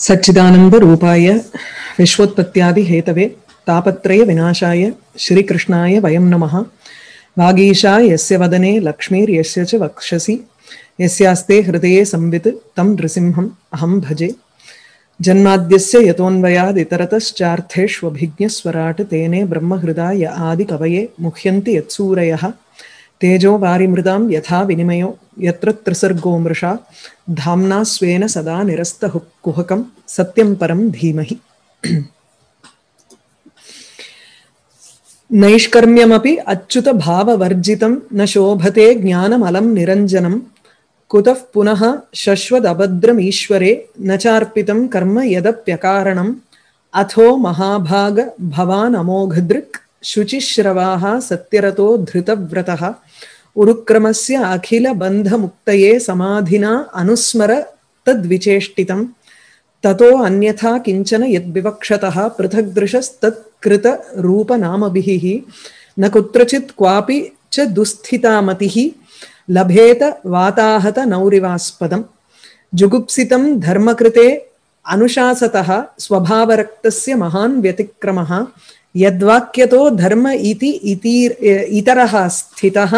सच्चिदानन्दरूपाय विश्वोत्पत्त्यादिहेतवे तापत्रयविनाशाय श्रीकृष्णाय वयं नमः। वागीशा यस्य वदने लक्ष्मीर्यस्य च वक्षसि। यस्यास्ते हृदये संवित् तं नृसिंहम् अहं भजे। जन्माद्यस्य यतोऽन्वयादितरतश्चार्थेष्वभिज्ञस्वराट् तेने ब्रह्महृदाय आदिकवये मुह्यन्ति यत्सूरयः। तेजो वारिमृदां यथा विनिमयो। यत्र त्रिसर्गो मृषा, धाम्ना स्वेन सदा निरस्तहु कुहकं सत्यं परं धीमहि। नैष्कर्म्यमपि अच्युतभाववर्जितं, न शोभते ज्ञानमलं निरञ्जनं, कुतः पुनः शश्वदभद्रमीश्वरे न चार्पितं कर्म यदप्यकारणम्, अथो महाभाग भवानमोघदृक् शुचिश्रवाः सत्यरतो धृतव्रतः। उरुक्रमस्य अखिलबन्धमुक्तये समाधिना अनुस्मर तद्विचेष्टितं ततो अन्यथा किंचन यद्विवक्षतः पृथग्दृशस्तत्कृतरूपनामभिः। न कुत्रचित् क्वापि च दुःस्थितामतिः। लभेत वाताहत नौरिवास्पदम्। जुगुप्सितं धर्मकृते अनुशासतः। स्वभावरक्तस्य महान् व्यतिक्रमः। यद्वाक्यतो धर्म इति इतरः स्थितः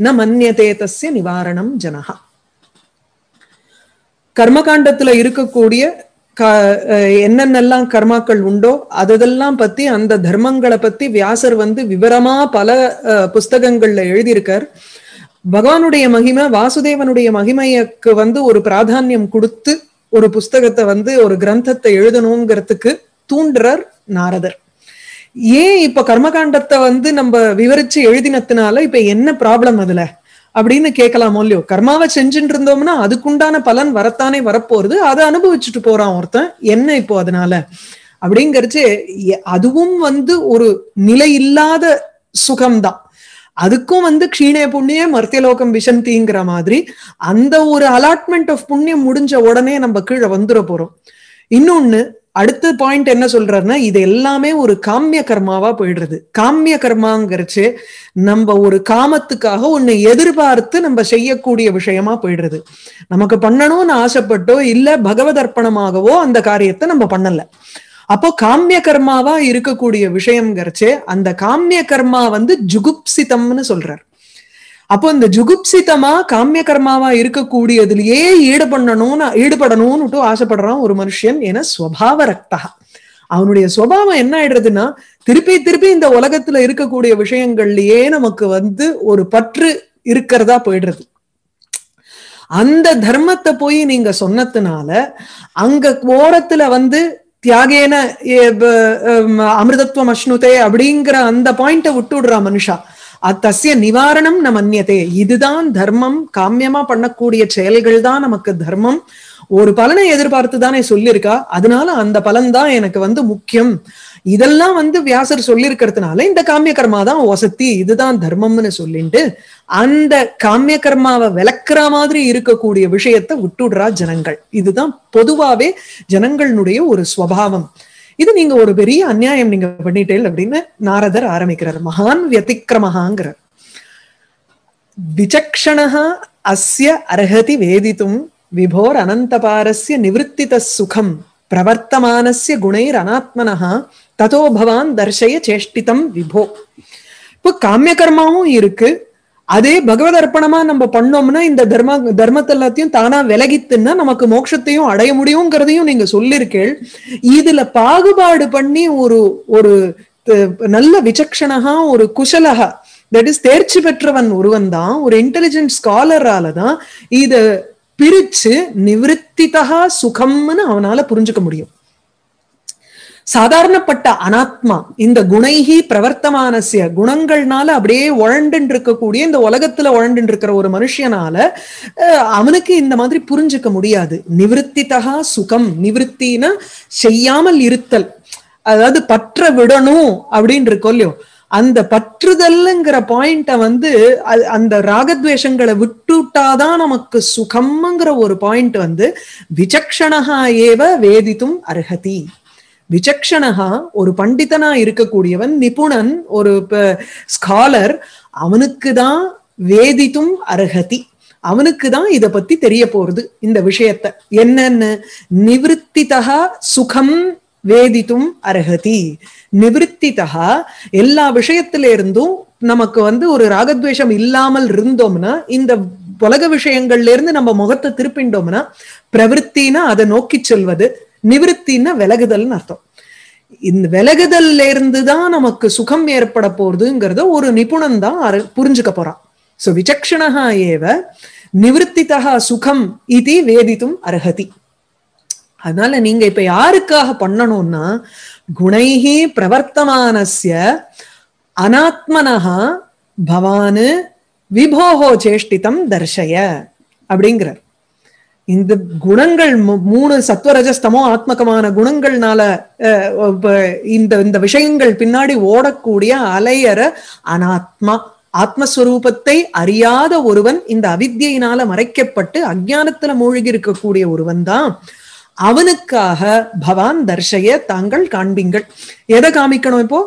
न மன்னியதே தஸ்ய நிவாரணம் ஜனஹா கர்மகாண்டத்துல இருக்கக்கூடிய என்னென்னலாம் கர்மாக்கள் உண்டோ அதெல்லாம் பத்தி அந்த தர்மங்களை பத்தி வியாசர் வந்து விவரமா பல புஸ்தகங்கள்ல எழுதியிருக்கார் பகவானுடைய மகிமை வாசுதேவனுடைய மகிமைக்கு வந்து ஒரு பிராதானியம் கொடுத்து ஒரு புஸ்தகத்தை வந்து ஒரு கிரந்தத்தை எழுதணுங்கிறதுக்கு தூண்டுறார் நாரதர் ஏன் இப்ப கர்மகாண்டத்தை வந்து நம்ம விவரிச்சு எழுதினதுனால இப்ப என்ன ப்ராப்ளம் அதுல? அப்படின்னு கேட்கலாமோ இல்லையோ கர்மாவை செஞ்சுட்டு இருந்தோம்னா அதுக்குண்டான பலன் வரத்தானே வரப்போறது அதை அனுபவிச்சுட்டு போறான் ஒருத்தன். என்ன இப்போ அதனால? அப்படிங்கறச்சு அதுவும் வந்து ஒரு நிலை இல்லாத சுகம்தான். அதுக்கும் வந்து க்ஷீணே புண்ணிய மர்த்தியலோகம் விஷந்திங்கிற மாதிரி அந்த ஒரு அலாட்மெண்ட் ஆஃப் புண்ணியம் முடிஞ்ச உடனே நம்ம கீழே வந்துட போறோம். இன்னொன்னு அடுத்த பாயிண்ட் என்ன சொல்றாருன்னா இது எல்லாமே ஒரு காமிய கர்மாவா போயிடுறது. காமிய கர்மாங்கிறச்சு நம்ம ஒரு காமத்துக்காக ஒன்னு எதிர்பார்த்து நம்ம செய்யக்கூடிய விஷயமா போயிடுறது. நமக்கு பண்ணணும்னு ஆசைப்பட்டோ இல்ல பகவத் அர்ப்பணமாகவோ அந்த காரியத்தை நம்ம பண்ணல. அப்போ காமிய கர்மாவா இருக்கக்கூடிய விஷயம்ங்கிறச்சு அந்த காமிய கர்மா வந்து ஜுகுப்சிதம்னு சொல்றாரு. அப்போ இந்த ஜுகுப்சிதமா காமிய கர்மாவா இருக்கக்கூடியதுலயே ஈடுபடணும்னு ஈடுபடணும்னுட்டு ஆசைப்படுறான் ஒரு மனுஷன் என ஸ்வபாவ ரக்தா. அவனுடைய சுவாவம் என்ன ஆயிடுறதுன்னா திருப்பி திருப்பி இந்த உலகத்துல இருக்கக்கூடிய விஷயங்கள்லயே நமக்கு வந்து ஒரு பற்று இருக்கிறதா போயிடுறது. அந்த தர்மத்தை போய் நீங்க சொன்னதுனால அங்க ஓரத்துல வந்து தியாகேன அமிர்தத்துவம் அஷ்ணுதே அப்படிங்கிற அந்த பாயிண்ட விட்டு விடுறா மனுஷா. தசிய நிவாரணம் நம் அந்நியதே இதுதான் தர்மம். காமியமா பண்ணக்கூடிய செயல்கள் தான் நமக்கு தர்மம். ஒரு பலனை எதிர்பார்த்து தானே சொல்லியிருக்கா. அதனால அந்த பலன் தான் எனக்கு வந்து முக்கியம். இதெல்லாம் வந்து வியாசர் சொல்லியிருக்கிறதுனால இந்த காமிய கர்மா தான் வசத்தி இதுதான் தர்மம்னு சொல்லிட்டு அந்த காமிய கர்மாவை விளக்குற மாதிரி இருக்கக்கூடிய விஷயத்த விட்டுடுறா ஜனங்கள். இதுதான் பொதுவாவே ஜனங்களுடைய ஒரு ஸ்வபாவம். இது நீங்க ஒரு பெரிய அநியாயம் நீங்க பண்ணிட்டேல் அப்படின்னு நாரதர் ஆரம்பிக்கிறார். மகான் வியதிக்கிரமஹாங்கிறார் விசக்ஷணா அஸ்ய அர்ஹதி வேதித்தும் விபோர் அனந்தபாரஸ்ய நிவத்தித சுகம் பிரவர்த்தமானஸ்ய குணைர் அனாத்மனஹா ததோ பவான் தர்ஷய சேஷ்டிதம் விபோ. இப்போ காமிய கர்மாவும் இருக்கு. அதே பகவத் அர்ப்பணமா நம்ம பண்ணோம்னா இந்த தர்ம தர்மத்தை எல்லாத்தையும் தானா விலகித்துன்னா நமக்கு மோட்சத்தையும் அடைய முடியுங்கிறதையும் நீங்க சொல்லிருக்கேள் இதுல பாகுபாடு பண்ணி ஒரு ஒரு நல்ல விசக்ஷணகா ஒரு குஷலகா தட் இஸ் தேர்ச்சி பெற்றவன் ஒருவன் தான் ஒரு இன்டெலிஜென்ட் ஸ்காலரால தான் இத பிரிச்சு நிவத்திதா சுகம்னு அவனால புரிஞ்சுக்க முடியும். சாதாரணப்பட்ட அனாத்மா இந்த குணைகி பிரவர்த்தமானசிய குணங்கள்னால அப்படியே உழண்டு இருக்கக்கூடிய இந்த உலகத்துல உழண்டு இருக்கிற ஒரு மனுஷனால அவனுக்கு இந்த மாதிரி புரிஞ்சுக்க முடியாது. நிவத்திதா சுகம் நிவத்தினா செய்யாமல் இருத்தல். அதாவது பற்ற விடணும் அப்படின்னு இருக்கோம் இல்லையோ? அந்த பற்றுதல்ங்கிற பாயிண்ட வந்து அந்த ராகத்வேஷங்களை விட்டுட்டாதான் நமக்கு சுகம்ங்கிற ஒரு பாயிண்ட் வந்து விசக்ஷணகா ஏவ வேதித்தும் அர்ஹதி. விசக்ஷணகா ஒரு பண்டிதனா இருக்கக்கூடியவன் நிபுணன் ஒரு ஸ்காலர் அவனுக்கு தான் வேதித்தும் அர்ஹதி அவனுக்கு தான் இத பத்தி தெரிய போறது இந்த விஷயத்த. என்னன்னு? நிவிருத்திதா சுகம் வேதித்தும் அர்ஹதி நிவிருத்திதா எல்லா விஷயத்தில இருந்தும் நமக்கு வந்து ஒரு ராகத்வேஷம் இல்லாமல் இருந்தோம்னா இந்த உலக விஷயங்கள்ல இருந்து நம்ம முகத்தை திருப்பிண்டோம்னா பிரவருத்தினா அதை நோக்கி செல்வது நிவிருத்தின்னா விலகுதல்னு அர்த்தம். இந்த விலகுதல்ல இருந்து தான் நமக்கு சுகம் ஏற்பட போறதுங்கிறத ஒரு நிபுணன் தான் அரு- புரிஞ்சுக்க போறான். சோ விசக்ஷணா ஏவ நிவர்த்திதா சுகம் இது வேதித்தும் அர்ஹதி. அதனால நீங்க இப்ப யாருக்காக பண்ணணும்னா குணைகி பிரவர்த்தமானஸ்ய அனாத்மனஹா பவானு விபோகோ சேஷ்டிதம் தர்ஷய அப்படிங்கிறார். இந்த குணங்கள் மூ- மூணு சத்வரஜஸ்தமோ ஆத்மகமான குணங்கள்னால அஹ், இந்த இந்த விஷயங்கள் பின்னாடி ஓடக்கூடிய அலையற அனாத்மா ஆத்மஸ்வரூபத்தை அறியாத ஒருவன் இந்த அவித்தியினால மறைக்கப்பட்டு அஜானத்துல மூழ்கி இருக்கக்கூடிய ஒருவன் தான் அவனுக்காக பவான் தர்ஷய தாங்கள் காண்பீங்கள். எதை காமிக்கணும் இப்போ?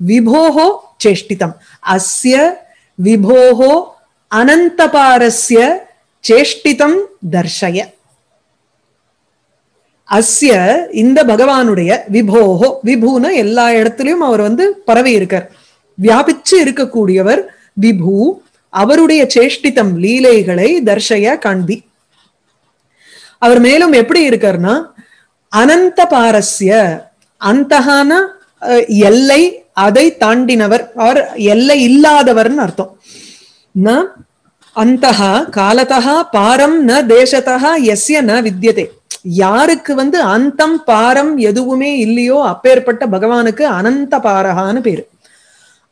விபோஹோ சேஷ்டிதம். அஸ்ய விபோஹோ அனந்தபாரஸ்ய சேஷ்டிதம் தர்ஷய. அஸ்ய இந்த பகவானுடைய விபோஹோ விபுன எல்லா இடத்துலயும் அவர் வந்து பரவி இருக்கார். வியாபிச்சு இருக்கக்கூடியவர் விபு அவருடைய சேஷ்டிதம் லீலைகளை தர்ஷய காண்பி. அவர் மேலும் எப்படி இருக்கார்னா அனந்த பாரஸ்ய அந்தகான அஹ், எல்லை அதை தாண்டினவர். அவர் எல்லை இல்லாதவர்னு அர்த்தம். அந்தஹ காலத்தா பாரம் ந தேசத்தா எஸ்ய ந வித்தியதே யாருக்கு வந்து அந்தம் பாரம் எதுவுமே இல்லையோ அப்பேற்பட்ட பகவானுக்கு அனந்த பாரகான்னு பேரு.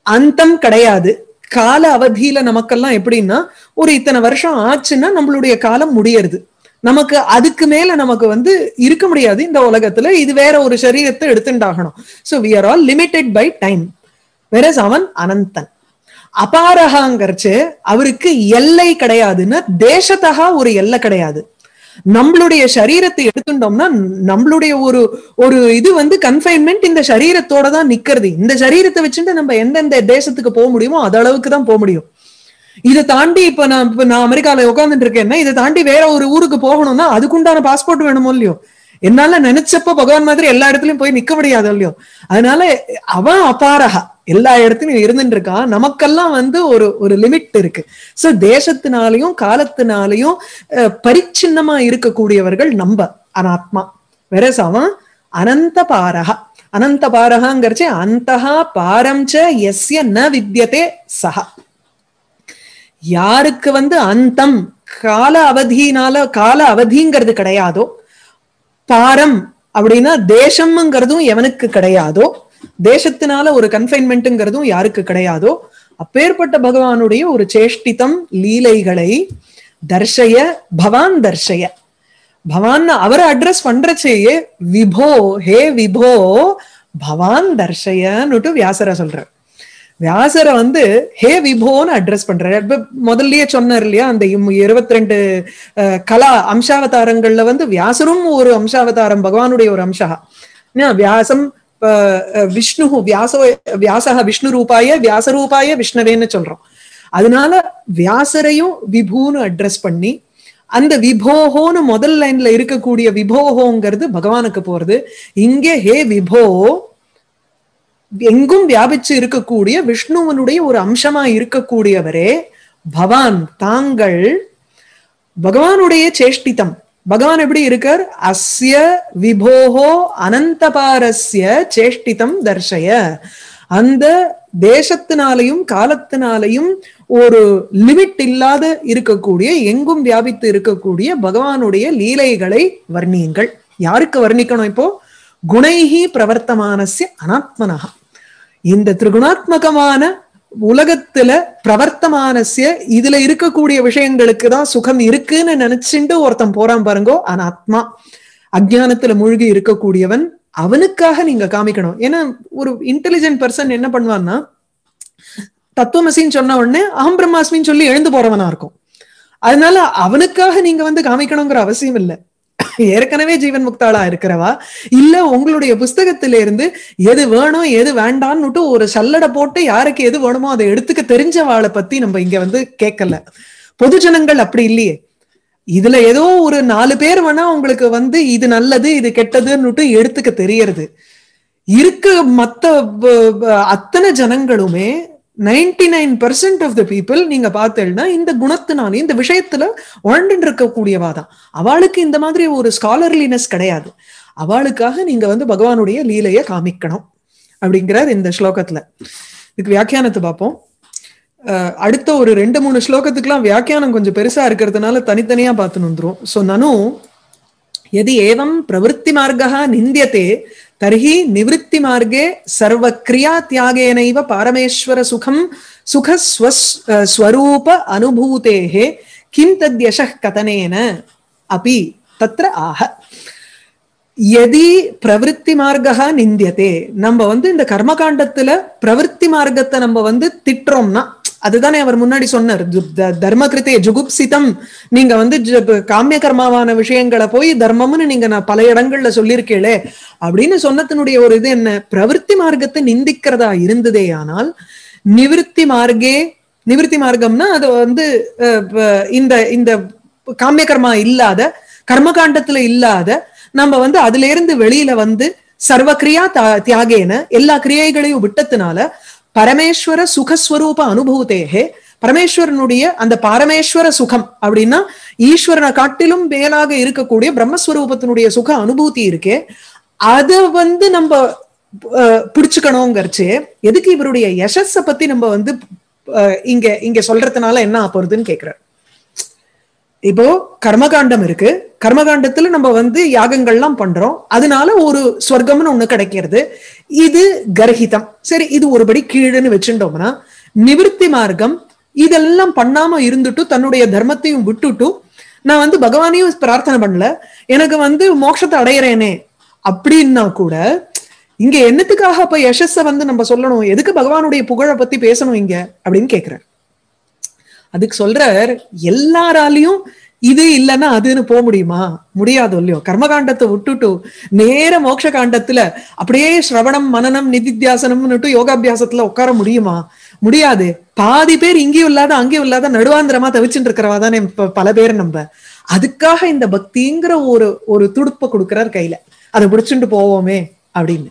அந்தம் கிடையாது. கால அவதியில நமக்கெல்லாம் எப்படின்னா ஒரு இத்தனை வருஷம் ஆச்சுன்னா நம்மளுடைய காலம் முடியறது. நமக்கு அதுக்கு மேல நமக்கு வந்து இருக்க முடியாது இந்த உலகத்துல. இது வேற ஒரு சரீரத்தை எடுத்துட்டாகணும் so we are all limited by time whereas அவன் அனந்தன். அபாரகாங்கிறச்சு அவருக்கு எல்லை கிடையாதுன்னா தேசத்தகா ஒரு எல்லை கிடையாது. நம்மளுடைய சரீரத்தை எடுத்துட்டோம்னா நம்மளுடைய ஒரு ஒரு இது வந்து கன்ஃபைன்மெண்ட் இந்த சரீரத்தோட தான் நிக்கிறது. இந்த சரீரத்தை வச்சுட்டு நம்ம எந்தெந்த தேசத்துக்கு போக முடியுமோ அது அளவுக்கு தான் போக முடியும். இதை தாண்டி இப்ப நான் இப்ப நான் அமெரிக்கால உட்காந்துட்டு இருக்கேன்னா இதை தாண்டி வேற ஒரு ஊருக்கு போகணும்னா அதுக்குண்டான பாஸ்போர்ட் வேணுமோ இல்லையோ? என்னால நினைச்சப்ப பகவான் மாதிரி எல்லா இடத்துலயும் போய் நிக்க முடியாது இல்லையோ? அதனால அவன் அபாரகா. எல்லா இடத்துலயும் இருந்துட்டு இருக்கான் நமக்கெல்லாம் வந்து ஒரு ஒரு லிமிட் இருக்கு. சோ தேசத்தினாலையும் காலத்தினாலையும் அஹ், பரிச்சின்னமா இருக்கக்கூடியவர்கள் நம்ப அனாத்மா. வெரஸ் அவன் அனந்த பாரகா அனந்த பாரகாங்கிறச்சு அந்தஹா பாரம் ச எஸ்ய ந வித்தியதே சஹா. யாருக்கு வந்து அந்தம் கால அவதினால கால அவதிங்கிறது கிடையாதோ பாரம் அப்படின்னா தேசம்ங்கிறதும் எவனுக்கு கிடையாதோ தேசத்தினால ஒரு கன்ஃபைன்மெண்ட்ங்கிறதும் யாருக்கு கிடையாதோ அப்பேற்பட்ட பகவானுடைய ஒரு சேஷ்டிதம் லீலைகளை தர்ஷய பவான் தர்ஷய. பவான் அவரை அட்ரஸ் பண்றச்சேயே விபோ ஹே விபோ பவான் தர்ஷயன்னுட்டு வியாசர சொல்றார். வியாசரை வந்து ஹே விபோன்னு அட்ரஸ் பண்றாரு. இப்ப முதல்லயே சொன்னார் இல்லையா அந்த இருபத்தி ரெண்டு கலா அம்சாவதாரங்கள்ல வந்து வியாசரும் ஒரு அம்சாவதாரம் பகவானுடைய ஒரு அம்சா வியாசம் விஷ்ணு வியாச வியாசக விஷ்ணு ரூபாய வியாசரூபாய விஷ்ணவேன்னு சொல்றோம் அதனால வியாசரையும் விபுன்னு அட்ரஸ் பண்ணி அந்த விபோஹோன்னு முதல் லைன்ல இருக்கக்கூடிய விபோஹோங்கிறது பகவானுக்கு போறது இங்கே ஹே விபோ எங்கும் வியாபிச்சு இருக்கக்கூடிய விஷ்ணுவனுடைய ஒரு அம்சமா இருக்கக்கூடியவரே பவான் தாங்கள் பகவானுடைய சேஷ்டிதம் பகவான் எப்படி இருக்கார்? அஸ்ய விபோகோ அனந்தபாரஸ்ய சேஷ்டிதம் தர்ஷய. அந்த தேசத்தினாலையும் காலத்தினாலையும் ஒரு லிமிட் இல்லாத இருக்கக்கூடிய எங்கும் வியாபித்து இருக்கக்கூடிய பகவானுடைய லீலைகளை வர்ணியுங்கள். யாருக்கு வர்ணிக்கணும் இப்போ? குணைகி பிரவர்த்தமானசிய அனாத்மனகா இந்த திரிகுணாத்மகமான உலகத்துல பிரவர்த்தமானசிய இதுல இருக்கக்கூடிய விஷயங்களுக்கு தான் சுகம் இருக்குன்னு நினைச்சுட்டு ஒருத்தன் போறான் பாருங்கோ ஆனா ஆத்மா அஜானத்துல மூழ்கி இருக்கக்கூடியவன் அவனுக்காக நீங்க காமிக்கணும். ஏன்னா ஒரு இன்டெலிஜென்ட் பர்சன் என்ன பண்ணுவான்னா தத்துவமசின்னு சொன்ன உடனே அகம் பிரம்மாஸ்மின்னு சொல்லி எழுந்து போறவனா இருக்கும். அதனால அவனுக்காக நீங்க வந்து காமிக்கணுங்கிற அவசியம் இல்லை. ஏற்கனவே ஜீவன் முக்தாளா இருக்கிறவா? இல்ல உங்களுடைய புஸ்தகத்திலிருந்து எது வேணும் எது வேண்டான்னுட்டு ஒரு சல்லடை போட்டு யாருக்கு எது வேணுமோ அதை எடுத்துக்க தெரிஞ்சவாளை பத்தி நம்ம இங்க வந்து கேட்கல பொதுஜனங்கள் அப்படி இல்லையே. இதுல ஏதோ ஒரு நாலு பேர் வேணா உங்களுக்கு வந்து இது நல்லது இது கெட்டதுன்னுட்டு எடுத்துக்க தெரியறது. இருக்க மத்த அத்தனை ஜனங்களுமே ninety nine percent of the people நீங்க பார்த்தேன்னா இந்த குணத்தினாலே இந்த விஷயத்துல உழண்டு இருக்கக்கூடியவா தான். அவளுக்கு இந்த மாதிரி ஒரு ஸ்காலர்லினஸ் கிடையாது. அவளுக்காக நீங்க வந்து பகவானுடைய லீலைய காமிக்கணும் அப்படிங்கிறார் இந்த ஸ்லோகத்துல. இதுக்கு வியாக்கியானத்தை பார்ப்போம். அடுத்த ஒரு ரெண்டு மூணு ஸ்லோகத்துக்குலாம் வியாக்கியானம் கொஞ்சம் பெருசா இருக்கிறதுனால தனித்தனியா பார்த்துன்னு வந்துரும். சோ நனு தர்ஹி நிவத்தி மார்ગે சர்வ கிரியா தியாகேனைவ பாரமேஸ்வர சுகம் சுக ஸ்வரூப அனுபூதேஹே கிம் தத்யச கதனேன அபி தத்ர ஆக எதி பிரவருத்தி மார்க்கா நிந்தியதே நம்ம வந்து இந்த கர்மகாண்டத்துல பிரவருத்தி மார்க்கத்தை நம்ம வந்து திட்டுறோம்னா அதுதானே அவர் முன்னாடி சொன்னார் தர்ம கிருத்தே ஜுகுப்சிதம். நீங்க வந்து காமிய கர்மாவான விஷயங்களை போய் தர்மம்னு நீங்க நான் பல இடங்கள்ல சொல்லியிருக்கேளே அப்படின்னு சொன்னத்தினுடைய ஒரு இது என்ன? பிரவருத்தி மார்க்கத்தை நிந்திக்கிறதா இருந்ததே ஆனால் நிவிருத்தி மார்க்கே நிவிருத்தி மார்க்கம்னா அது வந்து அஹ், இந்த இந்த காமிய கர்மா இல்லாத கர்மகாண்டத்துல இல்லாத நம்ம வந்து அதுல இருந்து வெளியில வந்து சர்வ கிரியா தா- தியாகேன எல்லா கிரியைகளையும் விட்டதுனால பரமேஸ்வர சுகஸ்வரூப அனுபவத்தேகே பரமேஸ்வரனுடைய அந்த பரமேஸ்வர சுகம் அப்படின்னா ஈஸ்வரனை காட்டிலும் மேலாக இருக்கக்கூடிய பிரம்மஸ்வரூபத்தினுடைய சுக அனுபூதி இருக்கே. அத வந்து நம்ம அஹ், பிடிச்சுக்கணுங்கிறச்சு எதுக்கு இவருடைய யசஸ பத்தி நம்ம வந்து இங்க இங்க சொல்றதுனால என்ன ஆக போறதுன்னு கேக்குறாரு. இப்போ கர்மகாண்டம் இருக்கு. கர்மகாண்டத்துல நம்ம வந்து யாகங்கள்லாம் பண்றோம். அதனால ஒரு ஸ்வர்க்கம்னு ஒண்ணு கிடைக்கிறது. இது கர்ஹிதம். சரி இது ஒருபடி கீழுன்னு வச்சுட்டோம்னா நிவிருத்தி மார்க்கம் இதெல்லாம் பண்ணாம இருந்துட்டு தன்னுடைய தர்மத்தையும் விட்டுட்டு நான் வந்து பகவானையும் பிரார்த்தனை பண்ணல. எனக்கு வந்து மோட்சத்தை அடையிறேனே. அப்படின்னா கூட இங்க என்னத்துக்காக அப்ப யசஸ வந்து நம்ம சொல்லணும்? எதுக்கு பகவானுடைய புகழை பத்தி பேசணும் இங்க? அப்படின்னு கேக்குறேன். அதுக்கு சொல்றார் எல்லாராலையும் இது இல்லைன்னா அதுன்னு போக முடியுமா? முடியாது இல்லையோ. கர்மகாண்டத்தை விட்டுட்டு நேர மோட்ச காண்டத்துல அப்படியே ஸ்ரவணம் மனனம் நிதித்தியாசனம்னுட்டு யோகாபியாசத்துல உட்கார முடியுமா? முடியாது. பாதி பேர் இங்கேயும் இல்லாத அங்கேயும் இல்லாத நடுவாந்திரமா தவிச்சுட்டு இருக்கிறவா தானே இப்ப பல பேர் நம்ம அதுக்காக இந்த பக்திங்கிற ஒரு ஒரு துடுப்பை கொடுக்கிறார் கையில. அதை பிடிச்சிட்டு போவோமே அப்படின்னு.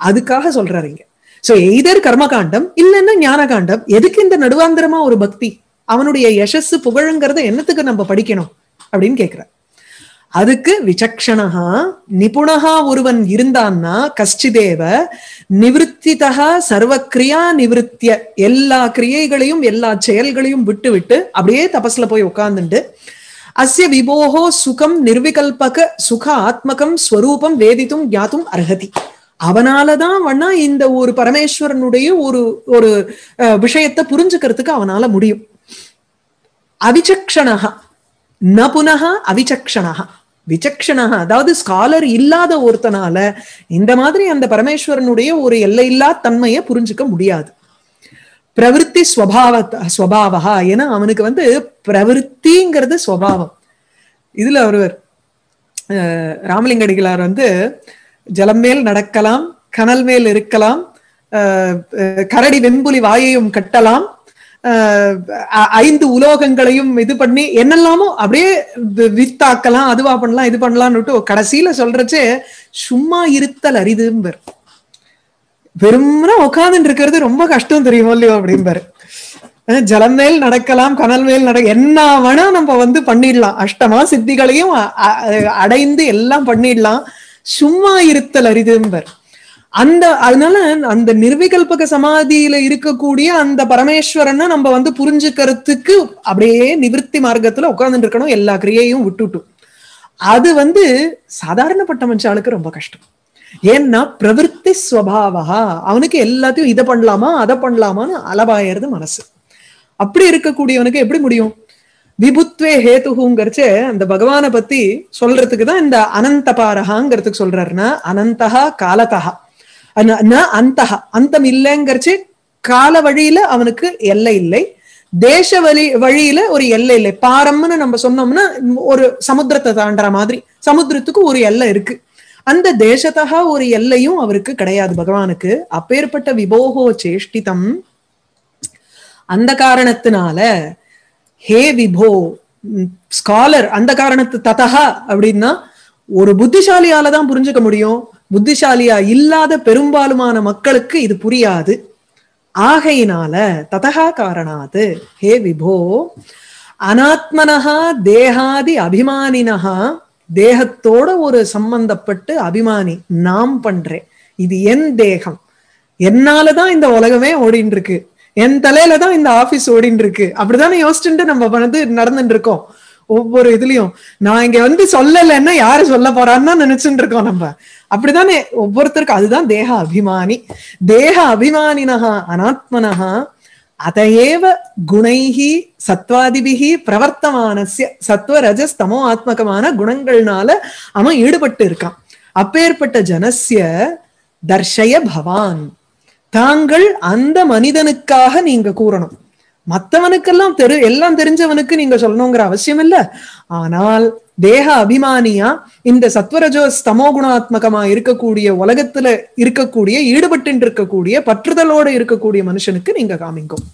அதுக்காக சொல்றாரு இங்க. சோ எய்தர் கர்மகாண்டம் இல்லைன்னா ஞானகாண்டம். எதுக்கு இந்த நடுவாந்திரமா ஒரு பக்தி? அவனுடைய யசஸ் புகழுங்கிறத என்னத்துக்கு நம்ம படிக்கணும் அப்படின்னு கேக்குற அதுக்கு விசக்ஷணஹா நிபுணகா ஒருவன் இருந்தான்னா கஷ்டிதேவ நிவிருத்திதா சர்வக்ரியா நிவிருத்திய எல்லா கிரியைகளையும் எல்லா செயல்களையும் விட்டு விட்டு அப்படியே தபஸ்ல போய் உட்கார்ந்துட்டு அஸ்ய விபோகோ சுகம் நிர்விகல்பக சுக ஆத்மகம் ஸ்வரூபம் வேதித்தும் ஞாத்தும் அர்ஹதி. அவனாலதான் வண்ணா இந்த ஒரு பரமேஸ்வரனுடைய ஒரு ஒரு அஹ், விஷயத்தை புரிஞ்சுக்கிறதுக்கு அவனால முடியும். அவிச்சக்ஷணஹா ந புனக அவிச்சக்ஷணஹா விச்சக்ஷணா அதாவது ஸ்காலர் இல்லாத ஒருத்தனால இந்த மாதிரி அந்த பரமேஸ்வரனுடைய ஒரு எல்லையில்லா தன்மையை புரிஞ்சுக்க முடியாது. பிரவிற்த்தி ஸ்வபாவத் ஸ்வபாவா ஏன்னா அவனுக்கு வந்து பிரவிற்த்திங்கிறது ஸ்வபாவம். இதுல ஒருவர் ராமலிங்க அடிகளார் வந்து ஜலம் மேல் நடக்கலாம் கனல் மேல் இருக்கலாம் கரடி வெம்புலி வாயையும் கட்டலாம் ஐந்து உலோகங்களையும் இது பண்ணி என்னெல்லாமோ அப்படியே வித்தாக்கலாம் அதுவா பண்ணலாம் இது பண்ணலாம்னுட்டு கடைசியில சொல்றச்சே சும்மா இருத்தல் அரிதும்பர். வெறும்னா உட்காந்துட்டு இருக்கிறது ரொம்ப கஷ்டம் தெரியுமோ இல்லையோ அப்படிம்பாரு. ஜலம் மேல் நடக்கலாம் கனல் மேல் நட என்ன வேணா நம்ம வந்து பண்ணிடலாம். அஷ்டமா சித்திகளையும் அ- அடைந்து எல்லாம் பண்ணிடலாம். சும்மா இருத்தல் அரிதும்பர். அந்த அதனால அந்த நிர்விகல்பக சமாதியில இருக்கக்கூடிய அந்த பரமேஸ்வரனை நம்ம வந்து புரிஞ்சுக்கிறதுக்கு அப்படியே நிவிருத்தி மார்க்கத்துல உட்கார்ந்துட்டு இருக்கணும் எல்லா கிரியையும் விட்டுட்டும் அது வந்து சாதாரணப்பட்ட மனுஷாளுக்கு ரொம்ப கஷ்டம். ஏன்னா பிரவிற்த்தி ஸ்வபாவா அவனுக்கு எல்லாத்தையும் இதை பண்ணலாமா அதை பண்ணலாமான்னு அலபாயறது மனசு. அப்படி இருக்கக்கூடியவனுக்கு எப்படி முடியும்? விபுத்வே ஹேதுகுங்கிறச்சு அந்த பகவானை பத்தி சொல்றதுக்கு தான் இந்த அனந்தபாரகாங்கிறதுக்கு சொல்றாருன்னா அனந்தகா காலதகா அந்த அந்தம் இல்லைங்கிறச்சு கால வழியில அவனுக்கு எல்லை இல்லை. தேச வழி வழியில ஒரு எல்லை இல்லை. பாரம்னு நம்ம சொன்னோம்னா ஒரு சமுத்திரத்தை தாண்டுற மாதிரி சமுத்திரத்துக்கு ஒரு எல்லை இருக்கு. அந்த தேசத்தகா ஒரு எல்லையும் அவருக்கு கிடையாது பகவானுக்கு. அப்பேற்பட்ட விபோகோ சேஷ்டிதம். அந்த காரணத்தினால ஹே விபோ ஸ்காலர் அந்த காரணத்து ததகா அப்படின்னா ஒரு புத்திசாலியால தான் புரிஞ்சுக்க முடியும். புத்திசாலியா இல்லாத பெரும்பாலுமான மக்களுக்கு இது புரியாது. ஆகையினால ததகா காரணாது. ஹே விபோ அனாத்மனஹா தேகாதி அபிமானினஹா தேகத்தோட ஒரு சம்பந்தப்பட்டு அபிமானி நாம் பண்றேன் இது என் தேகம். என்னாலதான் இந்த உலகமே ஓடின்னு இருக்கு என் தலையில தான் இந்த ஆபீஸ் ஓடின்னு இருக்கு அப்படிதானே யோசிச்சுட்டு நம்ம வந்து நடந்துட்டு இருக்கோம். ஒவ்வொரு இதுலயும். நான் இங்க வந்து சொல்லலைன்னா யாரு சொல்ல போறான்னு நினைச்சுட்டு இருக்கோம் நம்ம. அப்படிதானே ஒவ்வொருத்தருக்கும் அதுதான் தேக அபிமானி. தேக அபிமானினஹா அனாத்மனஹா அதையேவ குணைகி சத்வாதிபிகி பிரவர்த்தமானசிய சத்வ ரஜஸ்தமோ ஆத்மகமான குணங்கள்னால அவன் ஈடுபட்டு இருக்கான். அப்பேற்பட்ட ஜனசிய தர்ஷய பவான். தாங்கள் அந்த மனிதனுக்காக நீங்க கூறணும். மத்தவனுக்கெல்லாம் தெரு எல்லாம் தெரிஞ்சவனுக்கு நீங்க சொல்லணுங்கிற அவசியம் இல்ல ஆனால் தேக அபிமானியா இந்த சத்வரஜோ ஸ்தமோ குணாத்மகமா இருக்கக்கூடிய உலகத்துல இருக்கக்கூடிய ஈடுபட்டு இருக்கக்கூடிய பற்றுதலோட இருக்கக்கூடிய மனுஷனுக்கு நீங்க காமிங்கும்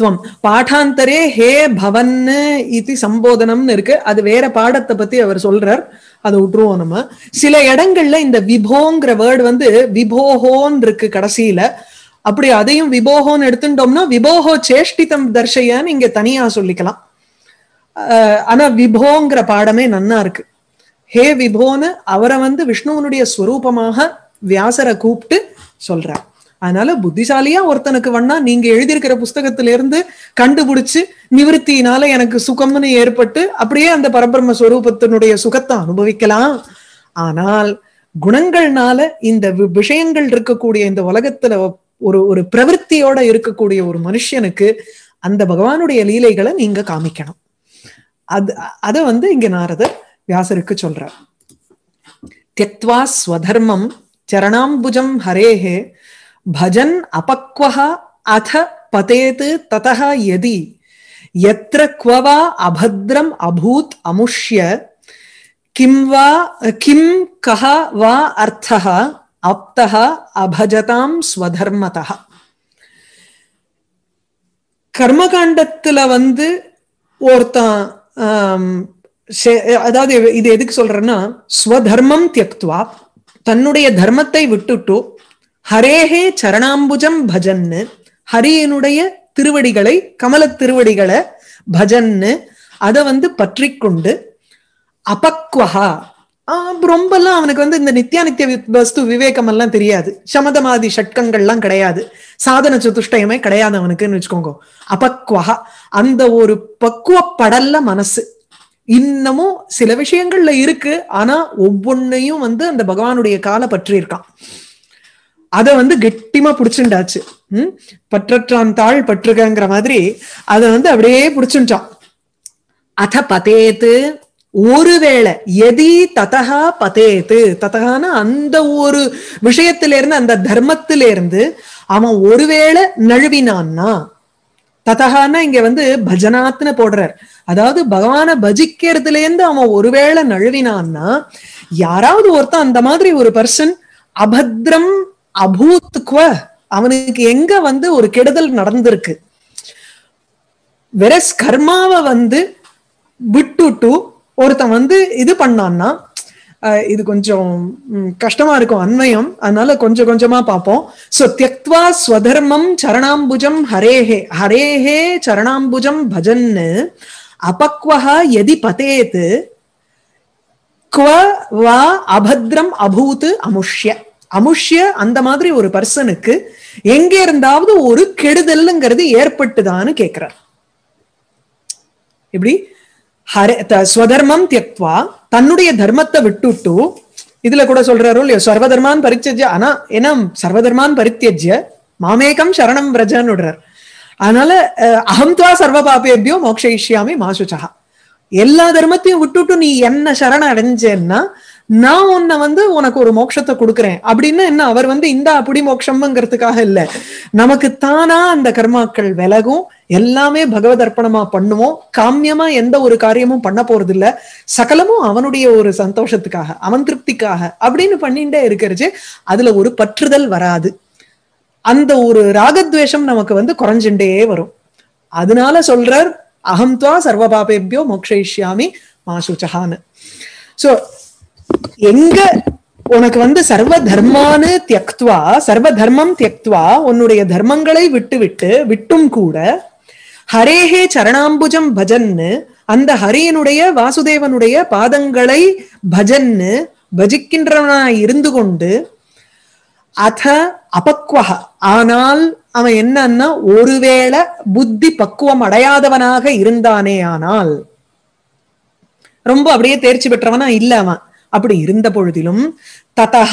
துவம். பாடாந்தரே ஹே பவன் இது சம்போதனம்னு இருக்கு. அது வேற பாடத்தை பத்தி அவர் சொல்றார். அதை விட்டுருவோம் நம்ம. சில இடங்கள்ல இந்த விபோங்கிற வேர்டு வந்து விபோகோன்னு இருக்கு கடைசியில. அப்படி அதையும் விபோகோன்னு எடுத்துட்டோம்னா விபோகோ சேஷ்டிதம் தர்ஷையான்னு இங்க தனியா சொல்லிக்கலாம். ஆனா விபோங்கிற பாடமே நன்னா இருக்கு. ஹே விபோன்னு அவரை வந்து விஷ்ணுவனுடைய ஸ்வரூபமாக வியாசரை கூப்பிட்டு சொல்றார். அதனால புத்திசாலியா ஒருத்தனுக்கு வேணா நீங்க எழுதியிருக்கிற புஸ்தகத்துல இருந்து கண்டுபிடிச்சு நிவர்த்தினால எனக்கு சுகம்னு ஏற்பட்டு அப்படியே அந்த பரபிரம்ம ஸ்வரூபத்தினுடைய சுகத்தை அனுபவிக்கலாம். ஆனால் குணங்கள்னால இந்த விஷயங்கள் இருக்கக்கூடிய இந்த உலகத்துல ஒரு ஒரு பிரவருத்தியோட இருக்கக்கூடிய ஒரு மனுஷனுக்கு அந்த பகவானுடைய லீலைகளை நீங்க காமிக்கணும். அது அத வந்து இங்க நாரதர் வியாசருக்கு சொல்றார். தியத்வா ஸ்வதர்மம் சரணாம்புஜம் ஹரேஹே பஜன் அபக்வஹ அத பதேது ததா எதி எத்திர குவவா அபத்ரம் அபூத் அமுஷ்ய கிம் வா கிம் கஹ வா அர்த்தஹா அப்தः அபஜதாம் ஸ்வதர்மதா கர்மகாண்டத்துல வந்து ஒருத்தன் அதாவது இது எதுக்கு சொல்றேன்னா ஸ்வதர்மம் தியக்துவா தன்னுடைய தர்மத்தை விட்டுட்டு ஹரேஹே சரணாம்புஜம் பஜன்னு ஹரியனுடைய திருவடிகளை கமல திருவடிகளை பஜன்னு அதை வந்து பற்றி கொண்டு அபக்வஹா ரொம்பலாம் அவனுக்கு வந்து இந்த நித்யா நித்திய வஸ்து விவேகம் எல்லாம் தெரியாது. சமதமாதி ஷட்கங்கள்லாம் கிடையாது. சாதன சதுஷ்டயமே கிடையாது அவனுக்குன்னு வச்சுக்கோங்க. அபக்வஹா அந்த ஒரு பக்குவப்படல்ல மனசு. இன்னமும் சில விஷயங்கள்ல இருக்கு ஆனா ஒவ்வொன்னையும் வந்து அந்த பகவானுடைய கால பற்றி இருக்கான் அத வந்து கெட்டிமா புடிச்சுண்டாச்சு. உம் பற்றற்றான் தாழ் பற்றுகங்கிற மாதிரி அதை வந்து அப்படியே புடிச்சுட்டான் அத பதேத்து ஒருவேளை எதி ததகா பதேத்து ததகான அந்த ஒரு விஷயத்திலிருந்து அந்த தர்மத்திலிருந்து அவன் ஒருவேளை நழுவினான்னா ததகான்னா இங்க வந்து பஜனாத்னு போடுறார். அதாவது பகவான பஜிக்கிறதுல இருந்து அவன் ஒருவேளை நழுவினான்னா யாராவது ஒருத்தன் அந்த மாதிரி ஒரு பர்சன் அபத்ரம் அபூத்துக்குவ அவனுக்கு எங்க வந்து ஒரு கெடுதல் நடந்திருக்கு. வெரஸ் கர்மாவை வந்து விட்டுட்டு ஒருத்தன் வந்து இது பண்ணான்னா இது கொஞ்சம் கஷ்டமா இருக்கும் அன்வயம். அதனால கொஞ்சம் கொஞ்சமா பார்ப்போம். சோ தியக்வா ஸ்வதர்மம் சரணாம்புஜம் ஹரேஹே ஹரேஹே சரணாம்புஜம் பஜன்னு அபக்வஹா எதி பதேத்து குவ வா அபத்ரம் அபூத் அமுஷ்ய. அமுஷ்ய அந்த மாதிரி ஒரு பர்சனுக்கு எங்க இருந்தாவது ஒரு கெடுதல்ங்கிறது ஏற்பட்டுதான்னு கேக்குறார். எப்படி? ஹர ஸ்வதர்மம் தியக்வா தன்னுடைய தர்மத்தை விட்டுட்டு இதுல கூட சொல்றாரோ இல்லையோ சர்வதர்மான் பரித்தியஜ்ய ஆனா ஏன்னா சர்வதர்மான் பரித்தியஜ்ய மாமேகம் சரணம் பிரஜன்னு விடுறார். அதனால அகம் துவா சர்வ பாப்பேபியோ மோக்ஷயிஷ்யாமி மாசுச்சகா எல்லா தர்மத்தையும் விட்டுட்டு நீ என்ன சரணம் அடைஞ்சேன்னா நான் உன்னை வந்து உனக்கு ஒரு மோட்சத்தை கொடுக்குறேன். அப்படின்னு என்ன அவர் வந்து இந்த அப்படி மோட்சம்ங்கிறதுக்காக இல்ல. நமக்கு தானா அந்த கர்மாக்கள் விலகும். எல்லாமே பகவத் அர்ப்பணமா பண்ணுவோம். காமியமா எந்த ஒரு காரியமும் பண்ண போறது இல்ல சகலமும் அவனுடைய ஒரு சந்தோஷத்துக்காக அவன் திருப்திக்காக அப்படின்னு பண்ணிட்டே இருக்கிறச்சு அதுல ஒரு பற்றுதல் வராது. அந்த ஒரு ராகத்வேஷம் நமக்கு வந்து குறைஞ்சுட்டே வரும். அதனால சொல்றார் அகம்துவா சர்வ பாபேபியோ மோக்ஷயிஷ்யாமி மாசுச்சகான்னு சோ எங்க உனக்கு வந்து சர்வ தர்மானு தியக்துவா சர்வ தர்மம் தியக்துவா உன்னுடைய தர்மங்களை விட்டு விட்டு விட்டும் கூட ஹரேஹே சரணாம்புஜம் பஜன்னு அந்த ஹரியனுடைய வாசுதேவனுடைய பாதங்களை பஜன்னு பஜிக்கின்றவனாய் இருந்து கொண்டு அத அபக்வக ஆனால் அவன் என்னன்னா ஒருவேளை புத்தி பக்குவம் அடையாதவனாக இருந்தானே ஆனால் ரொம்ப அப்படியே தேர்ச்சி பெற்றவனா இல்ல அவன். அப்படி இருந்த பொழுதிலும் ததக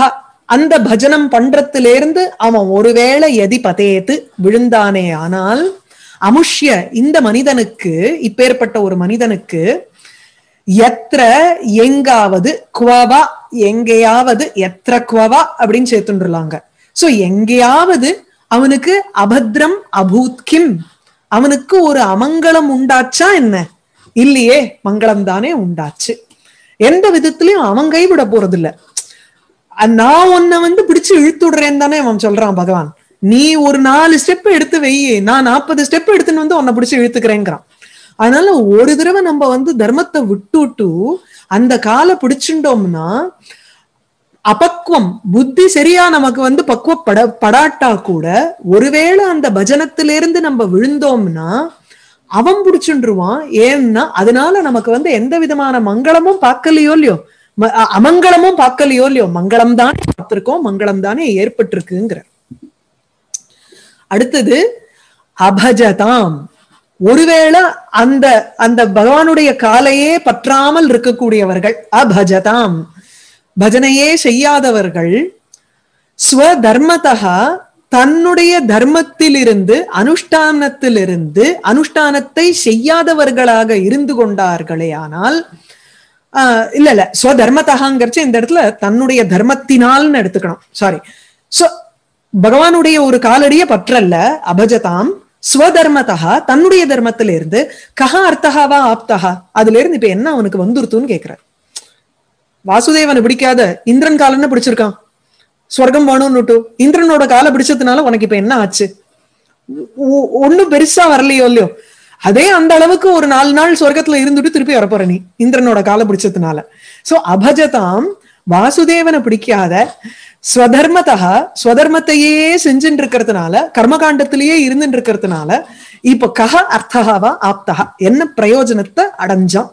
அந்த பஜனம் பண்றத்திலிருந்து அவன் ஒருவேளை எதி பதேத்து விழுந்தானே ஆனால் அமுஷ்ய இந்த மனிதனுக்கு இப்பேற்பட்ட ஒரு மனிதனுக்கு எத்திர எங்காவது குவவா எங்கேயாவது எத்திர குவவா அப்படின்னு சேர்த்துருலாங்க சோ எங்கேயாவது அவனுக்கு அபத்ரம் அபூத் கிம் அவனுக்கு ஒரு அமங்கலம் உண்டாச்சா என்ன? இல்லையே மங்களம் தானே உண்டாச்சு. எந்த விதத்திலயும் அவன் கைவிட போறது இல்ல நான் உன்னை வந்து பிடிச்சு இழுத்து விடுறேன்னு தானே அவன் சொல்றான் பகவான். நீ ஒரு நாலு ஸ்டெப் எடுத்து வை நான் நாற்பது ஸ்டெப் எடுத்துன்னு வந்து உன்னை பிடிச்சு இழுத்துக்கிறேங்கிறான். அதனால ஒரு தடவை நம்ம வந்து தர்மத்தை விட்டுட்டு அந்த காலை பிடிச்சுட்டோம்னா அபக்குவம் புத்தி சரியா நமக்கு வந்து பக்குவப்பட படாட்டா கூட ஒருவேளை அந்த பஜனத்திலிருந்து நம்ம விழுந்தோம்னா அவன் பிடிச்சுருவான் ஏன்னா அதனால நமக்கு வந்து எந்த விதமான மங்களமும் பார்க்கலையோ இல்லையோ? அமங்களமும் அமங்கலமும் பார்க்கலையோ இல்லையோ? மங்களம் தானே பார்த்திருக்கோம் மங்களம் தானே ஏற்பட்டிருக்குங்கிற அடுத்தது அபஜதாம். ஒருவேளை அந்த அந்த பகவானுடைய காலையே பற்றாமல் இருக்கக்கூடியவர்கள் அபஜதாம். பஜனையே செய்யாதவர்கள் ஸ்வதர்மதா தன்னுடைய தர்மத்திலிருந்து அனுஷ்டானத்திலிருந்து அனுஷ்டானத்தை செய்யாதவர்களாக இருந்து கொண்டார்களே ஆனால் ஆஹ் இல்ல இல்ல ஸ்வதர்மத்தகாங்கிறச்சு இந்த இடத்துல தன்னுடைய தர்மத்தினால்னு எடுத்துக்கணும். சாரி சோ பகவானுடைய ஒரு காலடிய பற்றல்ல அபஜதாம் ஸ்வதர்மத்தகா தன்னுடைய தர்மத்தில இருந்து கஹா அர்த்தகாவா ஆப்தகா அதுல இருந்து இப்ப என்ன அவனுக்கு வந்துருத்துன்னு கேக்குறாரு. வாசுதேவனை பிடிக்காத இந்திரன் காலன்னு பிடிச்சிருக்கான். ஸ்வர்க்கம் வேணும்னுட்டு இந்திரனோட காலை பிடிச்சதுனால உனக்கு இப்ப என்ன ஆச்சு? ஒ- ஒண்ணும் பெருசா வரலையோ இல்லையோ? அதே அந்த அளவுக்கு ஒரு நாலு நாள் சொர்க்கத்துல இருந்துட்டு திருப்பி வரப்போற நீ இந்திரனோட காலை பிடிச்சதுனால. சோ அபஜதாம் வாசுதேவனை பிடிக்காத ஸ்வதர்மதா ஸ்வதர்மத்தையே செஞ்சுட்டு இருக்கிறதுனால கர்மகாண்டத்திலேயே இருந்துட்டு இருக்கிறதுனால இப்ப கஹ அர்த்தகாவா ஆப்தகா என்ன பிரயோஜனத்தை அடைஞ்சான்?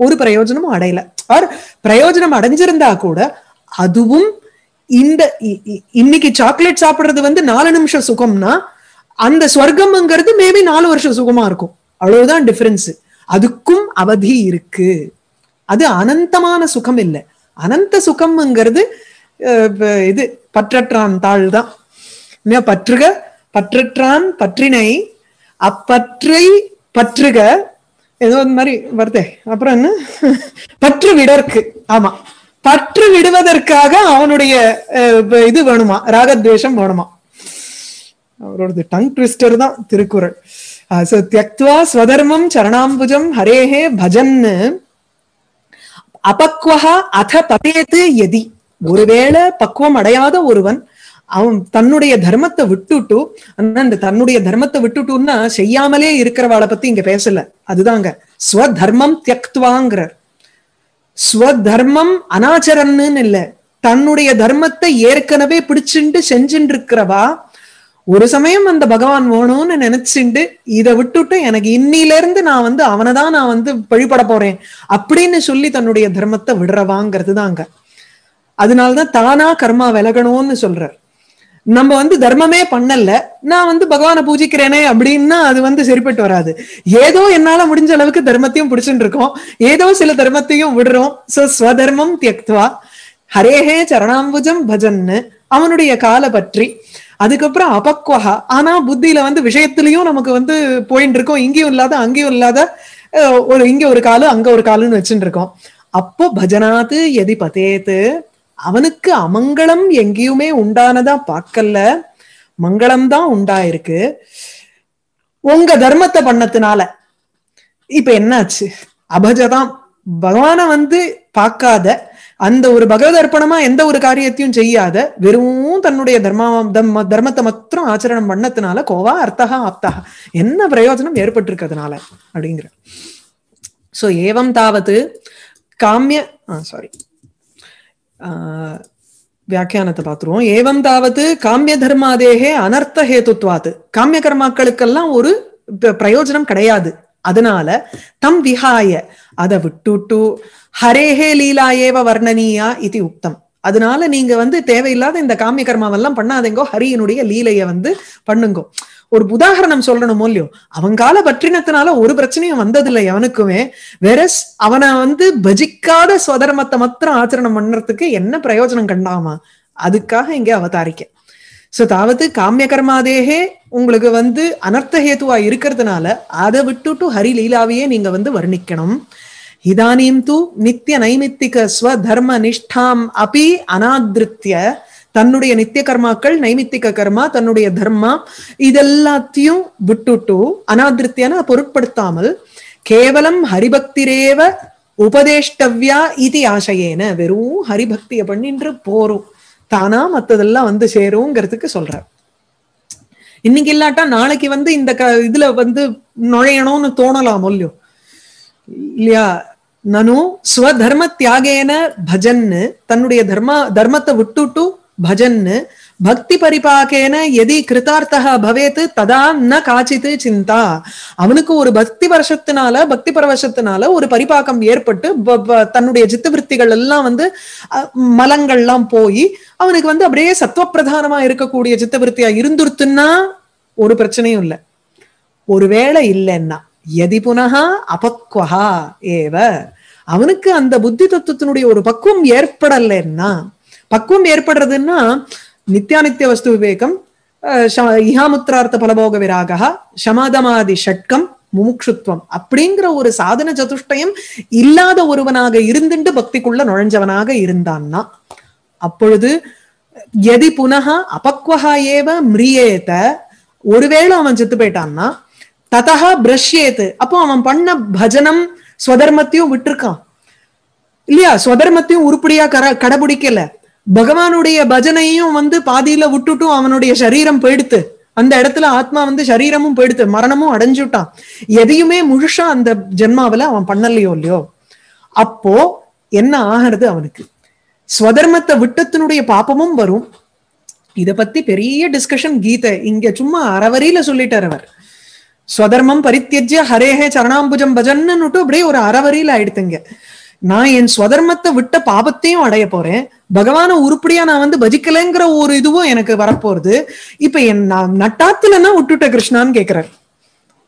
ஒரு பிரயோஜனமும் அடையல. ஆர் பிரயோஜனம் அடைஞ்சிருந்தா கூட அதுவும் இந்த இ- இ- இன்னைக்கு சாக்லேட் சாப்பிடுறது வந்து நாலு நிமிஷம் சுகம்னா அந்த ஸ்வர்க்கம்ங்கிறது மேபி நாலு வருஷம் சுகமா இருக்கும். அவ்வளவுதான் டிஃபரன்ஸ் அதுக்கும் அவதி இருக்கு. அது அனந்தமான சுகம் இல்லை. அனந்த சுகம்ங்கிறது அஹ், இது பற்றற்றான் தாழ் தான் பற்றுக பற்றற்றான் பற்றினை அப்பற்றை பற்றுக. ஏதோ இந்த மாதிரி வருதே. அப்புறம் என்ன? பற்று விடற்கு. ஆமா. பற்று விடுவதற்காக அவனுடைய அஹ், இது வேணுமா? ராகத்வேஷம் வேணுமா? அவரோடது டங் ட்விஸ்டர் தான் திருக்குறள். அஹ், தியக்த்வா ஸ்வதர்மம் சரணாம்புஜம் ஹரேஹே பஜன்னு. அபக்வஹா அத பதேத்து எதி. ஒருவேளை பக்குவம் அடையாத ஒருவன் அவன் தன்னுடைய தர்மத்தை விட்டுட்டு அந்த தன்னுடைய தர்மத்தை விட்டுட்டுன்னா செய்யாமலே இருக்கிறவாளை பத்தி இங்க பேசல. அதுதாங்க. ஸ்வதர்மம் தியக்துவாங்கிறார். ஸ்வதர்மம் அனாச்சரன்னு இல்ல. தன்னுடைய தர்மத்தை ஏற்கனவே பிடிச்சுண்டு செஞ்சுட்டு இருக்கிறவா ஒரு சமயம் அந்த பகவான் வேணும்னு நினைச்சுண்டு இதை விட்டுட்டு எனக்கு இன்னில இருந்து நான் வந்து அவனைதான் நான் வந்து வழிபட போறேன் அப்படின்னு சொல்லி தன்னுடைய தர்மத்தை விடுறவாங்கிறது தாங்க அதனாலதான் தானா கர்மா விலகணும்னு சொல்றார். நம்ம வந்து தர்மமே பண்ணல. நான் வந்து பகவானை பூஜிக்கிறேனே அப்படின்னா அது வந்து சரிப்பட்டு வராது. ஏதோ என்னால முடிஞ்ச அளவுக்கு தர்மத்தையும் பிடிச்சுட்டு இருக்கோம் ஏதோ சில தர்மத்தையும் விடுறோம். சோ ஸ்வதர்மம் தியக்துவா. ஹரேஹே சரணாம்புஜம் பஜன்னு. அவனுடைய காலை பற்றி அதுக்கப்புறம் அபக்வஹா. ஆனா புத்தியில வந்து விஷயத்திலயும் நமக்கு வந்து போயிட்டு இருக்கோம் இங்கேயும் இல்லாத அங்கேயும் இல்லாத ஒரு இங்க ஒரு காலு அங்க ஒரு காலுன்னு வச்சுட்டு இருக்கோம் அப்போ பஜனாத்து எதி பதேத்து அவனுக்கு அமங்கலம் எங்கேயுமே உண்டானதா பார்க்கல. மங்களம் தான் உண்டாயிருக்கு. உங்க தர்மத்தை பண்ணதுனால. இப்ப என்னாச்சு? அபஜதாம் பகவான வந்து பார்க்காத அந்த ஒரு பகவத் அர்ப்பணமா எந்த ஒரு காரியத்தையும் செய்யாத வெறும் தன்னுடைய தர்மா தர்ம தர்மத்தை மாத்திரம் ஆச்சரணம் பண்ணதுனால கோவா அர்த்தகா ஆப்தகா என்ன பிரயோஜனம் ஏற்பட்டிருக்கிறதுனால அப்படிங்கிற. சோ ஏவம் தாவது காமிய சாரி வியாக்கியானத்தை பார்த்துருவோம் ஏவம் தாவது காமிய தர்மாதேகே அனர்த்த ஹேத்துத்வாத்து காமிய கர்மாக்களுக்கெல்லாம் ஒரு பிரயோஜனம் கிடையாது அதனால தம் விஹாய அதை விட்டுட்டு ஹரேஹே லீலா ஏவ வர்ணனீயா இது உக்தம் அதனால நீங்க வந்து தேவையில்லாத இந்த காமிய கர்மாவெல்லாம் பண்ணாதேங்கோ ஹரியினுடைய லீலைய வந்து பண்ணுங்கோ ஒரு உதாரணம் சொல்லணுமோ இல்லையோ? அவங்கால பற்றினத்தினால ஒரு பிரச்சனையும் வந்ததில்லை எவனுக்குமே வெரஸ் அவனை வந்து பஜிக்காத சுதர்மத்தை மாத்திரம் ஆச்சரணம் பண்றதுக்கு என்ன பிரயோஜனம் கண்டாமா? அதுக்காக இங்க அவதாரிக்க சோ தாவது காமிய கர்மாதேகே உங்களுக்கு வந்து அனர்த்த ஹேத்துவா இருக்கிறதுனால அதை விட்டுட்டு ஹரி லீலாவையே நீங்க வந்து வர்ணிக்கணும். இதானீம் தூ நித்திய நைமித்திக ஸ்வதர்ம நிஷ்டாம் அபி அனாதிருத்திய தன்னுடைய நித்திய கர்மாக்கள் நைமித்திக கர்மா தன்னுடைய தர்மா இதெல்லாத்தையும் விட்டுட்டு அனாதிருத்தியான பொருட்படுத்தாமல் கேவலம் ஹரிபக்திரேவ உபதேஷ்டவ்யா இது ஆசையேன. வெறும் ஹரிபக்திய பண்ணின்று போறோம். தானா மத்ததெல்லாம் வந்து சேருங்கிறதுக்கு சொல்றார். இன்னைக்கு இல்லாட்டா நாளைக்கு வந்து இந்த க இதுல வந்து நுழையணும்னு தோணலாம் இல்லையோ? இல்லையா? நனு ஸ்வதர்ம தியாகேன பஜன்னு தன்னுடைய தர்ம தர்மத்தை விட்டுட்டு பஜன்னு பக்தி பரிபாக்கேன எதி கிருதார்த்தா பவேத் ததா ந காச்சித்து சிந்தா. அவனுக்கு ஒரு பக்தி வருஷத்தினால பக்தி பரவசத்தினால ஒரு பரிபாக்கம் ஏற்பட்டு தன்னுடைய ப- தன்னுடைய எல்லாம் வந்து மலங்கள் மலங்கள்லாம் போய் அவனுக்கு வந்து அப்படியே சத்துவப்பிரதானமா இருக்கக்கூடிய சித்தவருத்தியா இருந்துருத்துன்னா ஒரு பிரச்சனையும் இல்லை. ஒருவேளை இல்லைன்னா எதி புனகா அபக்வஹா ஏவ. அவனுக்கு அந்த புத்தி தத்துவத்தினுடைய ஒரு பக்குவம் ஏற்படலைன்னா பக்குவம் ஏற்படுறதுன்னா நித்தியானித்திய வஸ்து விவேகம் அஹ், இஹாமுத்திரார்த்த பலபோக விராகா சமாதமாதி ஷட்கம் முமுட்சுத்துவம் அப்படிங்கிற ஒரு சாதன சதுஷ்டயம் இல்லாத ஒருவனாக இருந்துட்டு பக்திக்குள்ள நுழைஞ்சவனாக இருந்தான்னா அப்பொழுது எதி புனகா அபக்வஹா ஏவ மிரியேத ஒருவேளை அவன் செத்து போயிட்டான்னா ததா பிரஷ்யேத்து அப்போ அவன் பண்ண பஜனம் ஸ்வதர்மத்தையும் விட்டுருக்கான். இல்லையா? ஸ்வதர்மத்தையும் உருப்படியா கர கடைபிடிக்கல. பகவானுடைய பஜனையும் வந்து பாதியில விட்டுட்டும் அவனுடைய சரீரம் போயிடுத்து. அந்த இடத்துல ஆத்மா வந்து சரீரமும் போயிடுத்து. மரணமும் அடைஞ்சுட்டான். எதையுமே முழுசா அந்த ஜென்மாவில அவன் பண்ணலையோ இல்லையோ? அப்போ என்ன ஆகிறது அவனுக்கு? ஸ்வதர்மத்தை விட்டத்தினுடைய பாப்பமும் வரும். இத பத்தி பெரிய டிஸ்கஷன் கீதை. இங்க சும்மா அறவரியில சொல்லிட்டார் அவர். ஸ்வதர்மம் பரித்தியஜ்ய ஹரேஹே சரணாம்புஜம் பஜன்னுட்டு அப்படியே ஒரு அறவரியில ஆயிடுத்துங்க நான் என் ஸ்வதர்மத்தை விட்ட பாபத்தையும் அடைய போறேன். பகவான உருப்படியா நான் வந்து பஜிக்கலைங்கிற ஒரு இதுவும் எனக்கு வரப்போறது. இப்ப என் நான் நட்டாத்துலன்னா விட்டுட்ட கிருஷ்ணான்னு கேக்குறார்.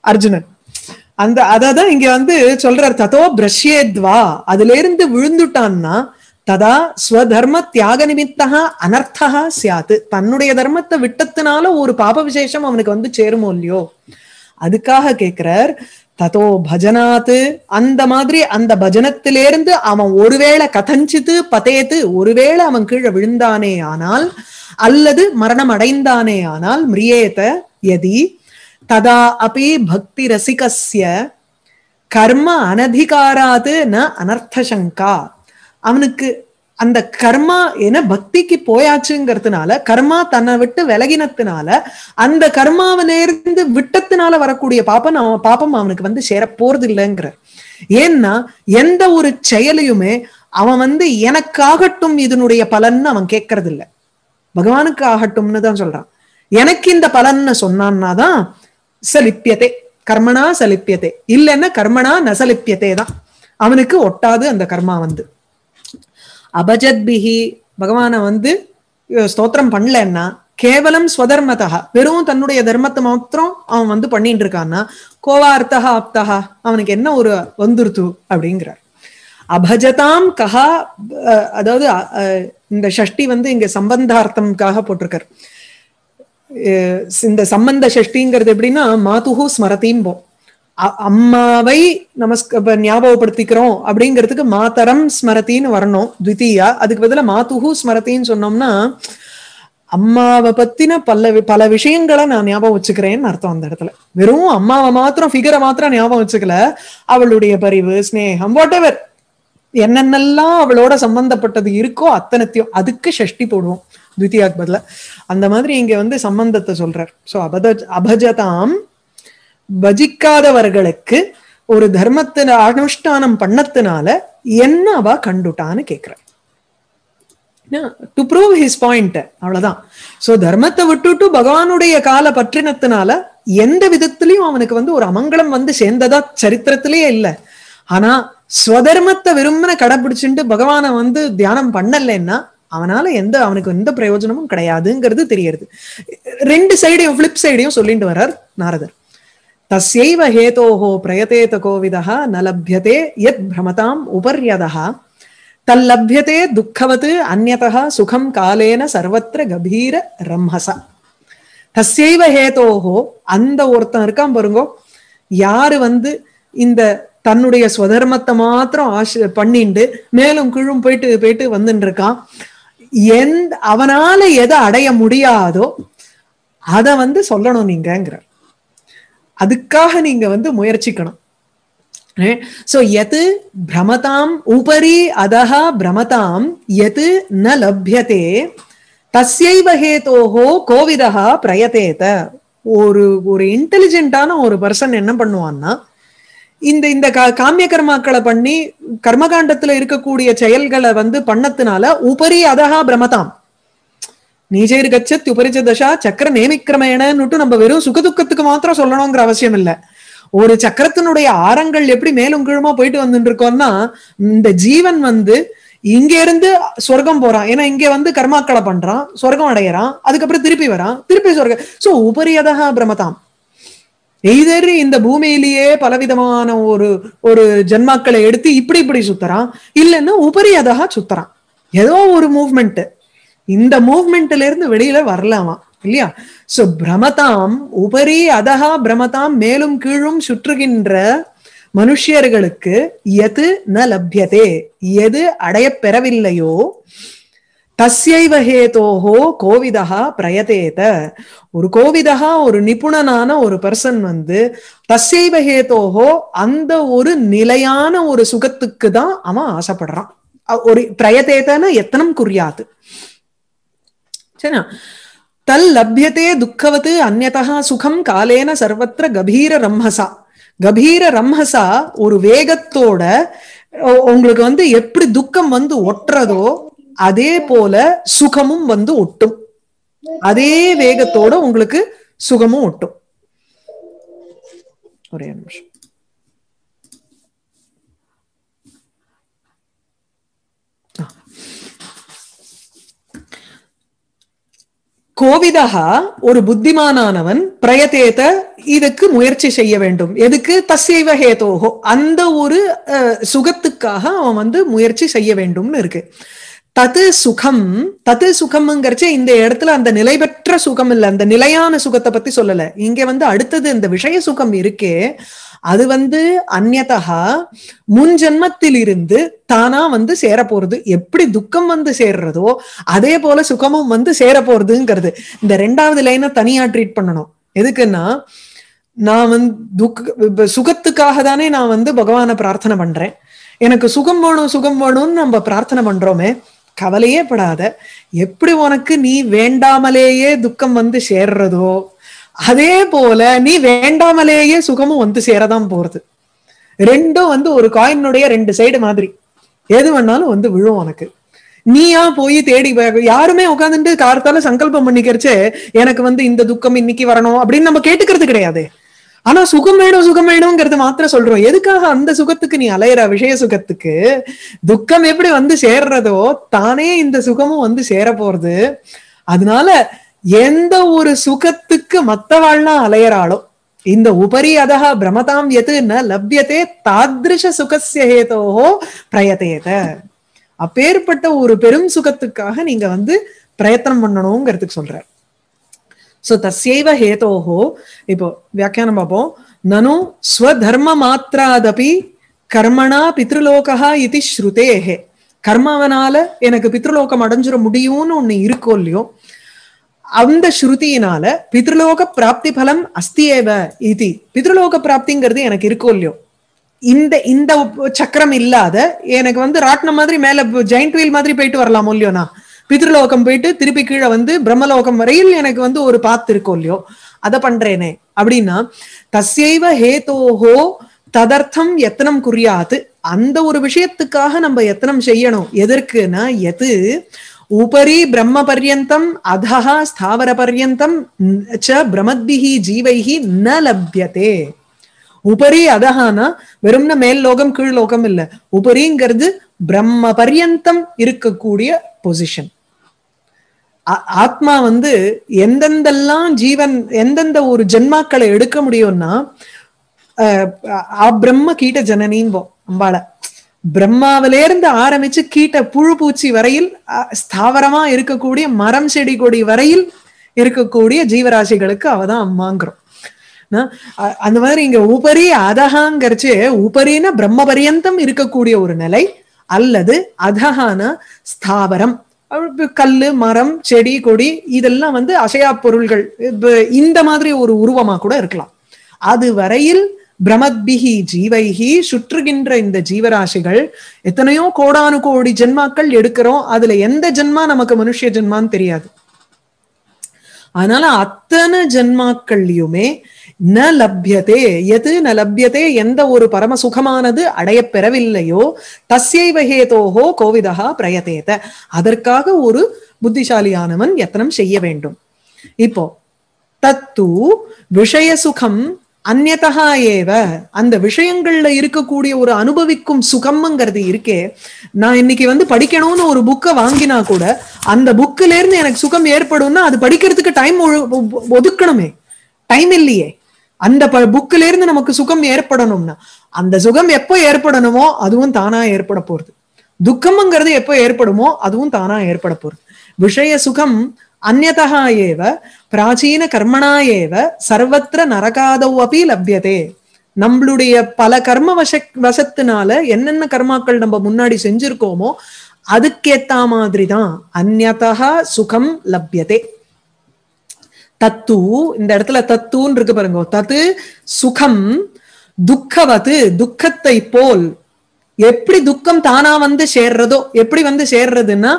அர்ஜுனன். அந்த அததான் இங்க வந்து சொல்றார் ததோ பிரஷ்யேத்வா. அதுல இருந்து விழுந்துட்டான்னா ததா ஸ்வதர்ம தியாக நிமித்தகா அனர்த்தகா சியாத்து தன்னுடைய தர்மத்தை விட்டத்தினால ஒரு பாப விசேஷம் அவனுக்கு வந்து சேருமோ இல்லையோ? அதுக்காக கேக்குறார் ததோ பஜனாத்து அந்த மாதிரி அந்த பஜனத்திலிருந்து அவன் ஒருவேளை கதஞ்சித்து பதேத்து ஒருவேளை அவன் கீழே விழுந்தானே ஆனால் அல்லது மரணம் அடைந்தானே ஆனால் மிரியேத எதி ததா அப்பி பக்தி ரசிகசிய கர்ம அனதிகாராது ந அனர்த்தசங்கா. அவனுக்கு அந்த கர்மா ஏன்னா பக்திக்கு போயாச்சுங்கிறதுனால கர்மா தன்னை விட்டு விலகினத்தினால அந்த கர்மாவை நேர்ந்து விட்டத்தினால வரக்கூடிய பாப்பம் அவன் பாப்பம் அவனுக்கு வந்து சேர போறது இல்லைங்கிற ஏன்னா எந்த ஒரு செயலையுமே அவன் வந்து எனக்காகட்டும் இதனுடைய பலன்னு அவன் கேட்கறது இல்லை பகவானுக்கு ஆகட்டும்னு தான் சொல்றான். எனக்கு இந்த பலன்னு சொன்னான்னா தான் சலிப்பியதே. கர்மனா சலிப்பியதே. இல்லைன்னா கர்மனா நசலிப்பியதே தான். அவனுக்கு ஒட்டாது அந்த கர்மா வந்து. அபஜத்பிஹி பகவானை வந்து ஸ்தோத்திரம் பண்ணலன்னா கேவலம் ஸ்வதர்மதா வெறும் தன்னுடைய தர்மத்தை மாத்திரம் அவன் வந்து பண்ணிட்டு இருக்கான்னா கோவார்த்தகா ஆப்தகா அவனுக்கு என்ன ஒரு வந்துருத்து அப்படிங்கிறார். அபஜதாம் கஹா அதாவது அஹ், இந்த ஷஷ்டி வந்து இங்க சம்பந்தார்த்தம்காக போட்டிருக்கார். அஹ், இந்த சம்பந்த ஷஷ்டிங்கிறது எப்படின்னா மாதுகு ஸ்மரதீம்போம் அம்மாவை நமஸ்க ஞாபகப்படுத்திக்கிறோம் அப்படிங்கிறதுக்கு மாதரம் ஸ்மரத்தின்னு வரணும் த்விதியா. அதுக்கு பதிலா மாத்துகு ஸ்மரத்தின்னு சொன்னோம்னா அம்மாவை பத்தின பல பல விஷயங்களை நான் ஞாபகம் வச்சுக்கிறேன்னு அர்த்தம் அந்த இடத்துல. வெறும் அம்மாவை மாத்திரம் ஃபிகரை மாத்திரம் ஞாபகம் வச்சுக்கல. அவளுடைய பரிவு ஸ்னேகம் வாட் எவர் என்னென்னலாம் அவளோட சம்பந்தப்பட்டது இருக்கோ அத்தனத்தையும் அதுக்கு ஷஷ்டி போடுவோம் துவித்தியாக்கு பதிலா. அந்த மாதிரி இங்க வந்து சம்பந்தத்தை சொல்றார். சோ அபத அபஜதாம் பஜிக்காதவர்களுக்கு ஒரு தர்மத்தின அனுஷ்டானம் பண்ணத்தினால என்ன அவ கண்டுட்டான்னு கேக்குற. டு ப்ரூவ் ஹிஸ் பாயிண்ட் அவ்வளவுதான். சோ தர்மத்தை விட்டுட்டு பகவானுடைய கால பற்றினத்தினால எந்த விதத்திலையும் அவனுக்கு வந்து ஒரு அமங்கலம் வந்து சேர்ந்ததா சரித்திரத்திலேயே இல்ல. ஆனா ஸ்வதர்மத்தை விரும்பின கடைபிடிச்சுட்டு பகவானை வந்து தியானம் பண்ணலைன்னா அவனால எந்த அவனுக்கு எந்த பிரயோஜனமும் கிடையாதுங்கிறது தெரியறது. ரெண்டு சைடையும் பிளிப் சைடையும் சொல்லிட்டு வர்றார் நாரதர். தஸ்யைவ ஹேதோஹோ பிரயதேத கோவிதா ந லப்யதே யத் பிரமதாம் உபர்யதः தல்லப்யதே துக்கவத் அந்நதா சுகம் காலேன சர்வத்திர கபீர ரம்ஹச தஸ்யைவ ஹேதோஹோ அந்த ஒருத்தன் இருக்கான் பாருங்கோ யாரு வந்து இந்த தன்னுடைய ஸ்வதர்மத்தை மாத்திரம் ஆச பண்ணிண்டு மேலும் கீழும் போயிட்டு போயிட்டு வந்துட்டு இருக்கான் எந்த அவனால எதை அடைய முடியாதோ அத வந்து சொல்லணும் நீங்கிறார் அதுக்காக நீங்க வந்து முயற்சிக்கணும். சோ எது பிரமதாம் உபரி அதஹா பிரமதாம் எது ந லபியதே தஸ்யைவ ஹேதோஹோ கோவிதா பிரயதேத. ஒரு ஒரு இன்டெலிஜென்ட்டான ஒரு பர்சன் என்ன பண்ணுவான்னா இந்த இந்த காமிய கர்மாக்களை பண்ணி கர்மகாண்டத்துல இருக்கக்கூடிய செயல்களை வந்து பண்ணத்தினால உபரி அதஹா பிரமதாம். நீஜைர் கச்சத் உபரிச்ச தசா சக்கர நேமிக்கிரமேனன்னுட்டு நம்ம வெறும் சுகதுக்கத்துக்கு மாத்திரம் சொல்லணுங்கிற அவசியம் இல்ல. ஒரு சக்கரத்தினுடைய ஆரங்கள் எப்படி மேலும் கீழுமா போயிட்டு வந்துட்டு இருக்கோம்னா இந்த ஜீவன் வந்து இங்க இருந்து சொர்க்கம் போறான். ஏன்னா இங்க வந்து கர்மாக்களை பண்றான் சொர்க்கம் அடையறான் அதுக்கப்புறம் திருப்பி வரான் திருப்பி சொர்க்கம் சோ உபரியதா பிரமதாம் எய்தர் இந்த பூமியிலேயே பலவிதமான ஒரு ஒரு ஜென்மாக்களை எடுத்து இப்படி இப்படி சுத்துறான். இல்லைன்னா உபரியதா சுத்துறான். ஏதோ ஒரு மூவ்மெண்ட் இந்த மூவ்மெண்ட்ல இருந்து வெளியில வரலாமா? இல்லையா? சோ பிரமதாம் உபரி அதகா பிரமதாம் மேலும் கீழும் சுற்றுகின்ற மனுஷியர்களுக்கு எது ந லப்யதே? எது அடைய பெறவில்லையோ? தஸ்யைவ ஹேதோஹோ கோவிதா பிரயதேத. ஒரு கோவிதா ஒரு நிபுணனான ஒரு பர்சன் வந்து தஸ்யைவ ஹேதோஹோ அந்த ஒரு நிலையான ஒரு சுகத்துக்கு தான் அவன் ஆசைப்படுறான். ஒரு பிரயதேதன எத்தனம் குறியாது. சரியா தல் லப்யத்தே துக்கவத்து அந்நதா சுகம் காலேன சர்வத்திர கபீர ரம்மசா கபீர ரம்மசா ஒரு வேகத்தோட உங்களுக்கு வந்து எப்படி துக்கம் வந்து ஒட்டுறதோ அதே போல சுகமும் வந்து ஒட்டும் அதே வேகத்தோட உங்களுக்கு சுகமும் ஒட்டும் ஒரே நிமிஷம் கோவிதா ஒரு புத்திமானவன் பிரயத்தேத இதுக்கு முயற்சி செய்ய வேண்டும். எதுக்கு? தசைவ ஹேதோகோ அந்த ஒரு சுகத்துக்காக அவன் வந்து முயற்சி செய்ய வேண்டும்னு இருக்கு. தது சுகம் தது சுகம்ங்கிறச்ச இந்த இடத்துல அந்த நிலை பெற்ற சுகம் இல்ல அந்த நிலையான சுகத்தை பத்தி சொல்லல. இங்க வந்து அடுத்தது இந்த விஷய சுகம் இருக்கே அது வந்து அந்நதா முன் ஜென்மத்திலிருந்து தானா வந்து சேர போறது எப்படி துக்கம் வந்து சேர்றதோ அதே போல சுகமும் வந்து சேர போறதுங்கிறது இந்த ரெண்டாவது லைனை தனியா ட்ரீட் பண்ணணும். எதுக்குன்னா நான் வந்து துக்க சுகத்துக்காக தானே நான் வந்து பகவானை பிரார்த்தனை பண்றேன். எனக்கு சுகம் வேணும் சுகம் வேணும்னு நம்ம பிரார்த்தனை பண்றோமே கவலையே படாத. எப்படி உனக்கு நீ வேண்டாமலேயே துக்கம் வந்து சேர்றதோ அதே போல நீ வேண்டாமலேயே சுகமும் வந்து சேரதான் போறது. ரெண்டும் வந்து ஒரு காயினுடைய ரெண்டு சைடு மாதிரி. எது வேணாலும் வந்து விழும் உனக்கு. நீயா போய் தேடி யாருமே உட்காந்துட்டு கார்த்தால சங்கல்பம் பண்ணிக்கிறச்சே எனக்கு வந்து இந்த துக்கம் இன்னைக்கு வரணும் அப்படின்னு நம்ம கேட்டுக்கிறது கிடையாது. ஆனா சுகம் வேணும் சுகம் வேணுங்கிறத மாத்திரம் சொல்றோம். எதுக்காக அந்த சுகத்துக்கு நீ அலையிற? விஷய சுகத்துக்கு. துக்கம் எப்படி வந்து சேர்றதோ தானே இந்த சுகமும் வந்து சேர போறது அதனால எந்த ஒரு சுகத்துக்கு மத்தவாள்லாம் அலையறாளோ இந்த உபரி அதஹா பிரமதாம் எது ந லப்யத்தே தாதிருஷ சுகசிய ஹேதோஹோ பிரயத்தேத அப்பேற்பட்ட ஒரு பெரும் சுகத்துக்காக நீங்க வந்து பிரயத்தனம் பண்ணணுங்கிறதுக்கு சொல்றார். சோ தஸ்யைவ ஹேதோஹோ இப்போ வியாக்கியானம் பார்ப்போம். நனு ஸ்வதர்ம மாத்திராதபி கர்மணா பித்ருலோகா இது ஸ்ருதேஹே. கர்மாவனால எனக்கு பித்ருலோகம் அடைஞ்சிட முடியும்னு ஒண்ணு இருக்கோ இல்லையோ அந்த ஸ்ருதியினால பித்ருலோக பிராப்தி பலம் அஸ்தியேவ இது. பித்ருலோக பிராப்திங்கிறது எனக்கு இருக்கோ இல்லையோ? இந்த இந்த சக்கரம் இல்லாத எனக்கு வந்து ராட்டினம் மாதிரி மேல ஜெயிண்ட் வீல் மாதிரி போயிட்டு வரலாம் இல்லையோனா பித்ருலோகம் போயிட்டு திருப்பி கீழே வந்து பிரம்மலோகம் வரையில் எனக்கு வந்து ஒரு பாத்து இருக்கும் இல்லையோ? அதை பண்றேனே. அப்படின்னா தஸ்யைவ ஹேதோஹோ ததர்த்தம் எத்தனம் குறியாது. அந்த ஒரு விஷயத்துக்காக நம்ம எத்தனம் செய்யணும். எதற்குனா எது? உபரி பிரம்ம பர்யந்தம் அதஹா ஸ்தாவர பர்யந்தம் ச பிரமத்பிஹி ஜீவைஹி ந லப்யதே உபரி அதஹானா வெறும்னா மேல் லோகம் கீழ் லோகம் இல்ல உபரிங்கிறது பிரம்ம பர்யந்தம் இருக்கக்கூடிய பொசிஷன் ஆத்மா வந்து எந்தெந்தெல்லாம் ஜீவன் எந்தெந்த ஒரு ஜென்மாக்களை எடுக்க முடியும்னா பிரம்ம கீட்ட ஜனனின்போம் அம்பாள பிரம்மாவிலேருந்து ஆரம்பிச்சு கீட்ட புழு பூச்சி வரையில் ஸ்தாவரமா இருக்கக்கூடிய மரம் செடி கொடி வரையில் இருக்கக்கூடிய ஜீவராசிகளுக்கு அவதான் அம்மாங்கிறோம். அந்த மாதிரி இங்க உபரி அதகாங்கிறச்சு உபரின பிரம்ம பரியந்தம் இருக்கக்கூடிய ஒரு நிலை அல்லது அதகான ஸ்தாவரம். கல்லு மரம் செடி கொடி இதெல்லாம் வந்து அசையா பொருள்கள் இந்த மாதிரி ஒரு உருவமா கூட இருக்கலாம். அது வரையில் பிரமத்பிகி ஜீவைகி சுற்றுகின்ற இந்த ஜீவராசிகள் எத்தனையோ கோடானு கோடி ஜென்மாக்கள் எடுக்கிறோம். அதுல எந்த ஜென்மா நமக்கு மனுஷ ஜென்மான்னு தெரியாது. அதனால அத்தனை ஜென்மாக்கள்லயுமே ந லப்யதே. எது ந லப்யதே? எந்த ஒரு பரம சுகமானது அடைய பெறவில்லையோ தஸ்யைவ ஹேதோஹோ கோவிதா பிரயதேத அதற்காக ஒரு புத்திசாலியானவன் எத்தனம் செய்ய வேண்டும். இப்போ தத்து விஷய சுகம் அந்நதா ஏவ அந்த விஷயங்கள்ல இருக்கக்கூடிய ஒரு அனுபவிக்கும் சுகம்ங்கிறது இருக்கே. நான் இன்னைக்கு வந்து படிக்கணும்னு ஒரு புக்கை வாங்கினா கூட அந்த புக்கில இருந்து எனக்கு சுகம் ஏற்படும்னா அது படிக்கிறதுக்கு டைம் ஒதுக்கணுமே. டைம் இல்லையே. அந்த புக்கில இருந்து நமக்கு சுகம் ஏற்படணும்னா அந்த சுகம் எப்போ ஏற்படணுமோ அதுவும் தானா ஏற்பட போறது. துக்கம்ங்கிறது எப்போ ஏற்படுமோ அதுவும் தானா ஏற்பட போறது. விஷய சுகம் அந்நதா ஏவ பிராச்சீன கர்மனா ஏவ சர்வத்திர நரகாதௌ அப்பி லப்யதே. நம்மளுடைய பல கர்ம வச வசத்தினால என்னென்ன கர்மாக்கள் நம்ம முன்னாடி செஞ்சிருக்கோமோ அதுக்கேத்த மாதிரிதான் அந்நதா சுகம் லப்யதே. தத்து இந்த இடத்துல தத்துன்னு இருக்கு பாருங்க. தத்து சுகம் துக்கவது துக்கத்தை போல் எப்படி துக்கம் தானா வந்து சேர்றதோ எப்படி வந்து சேர்றதுன்னா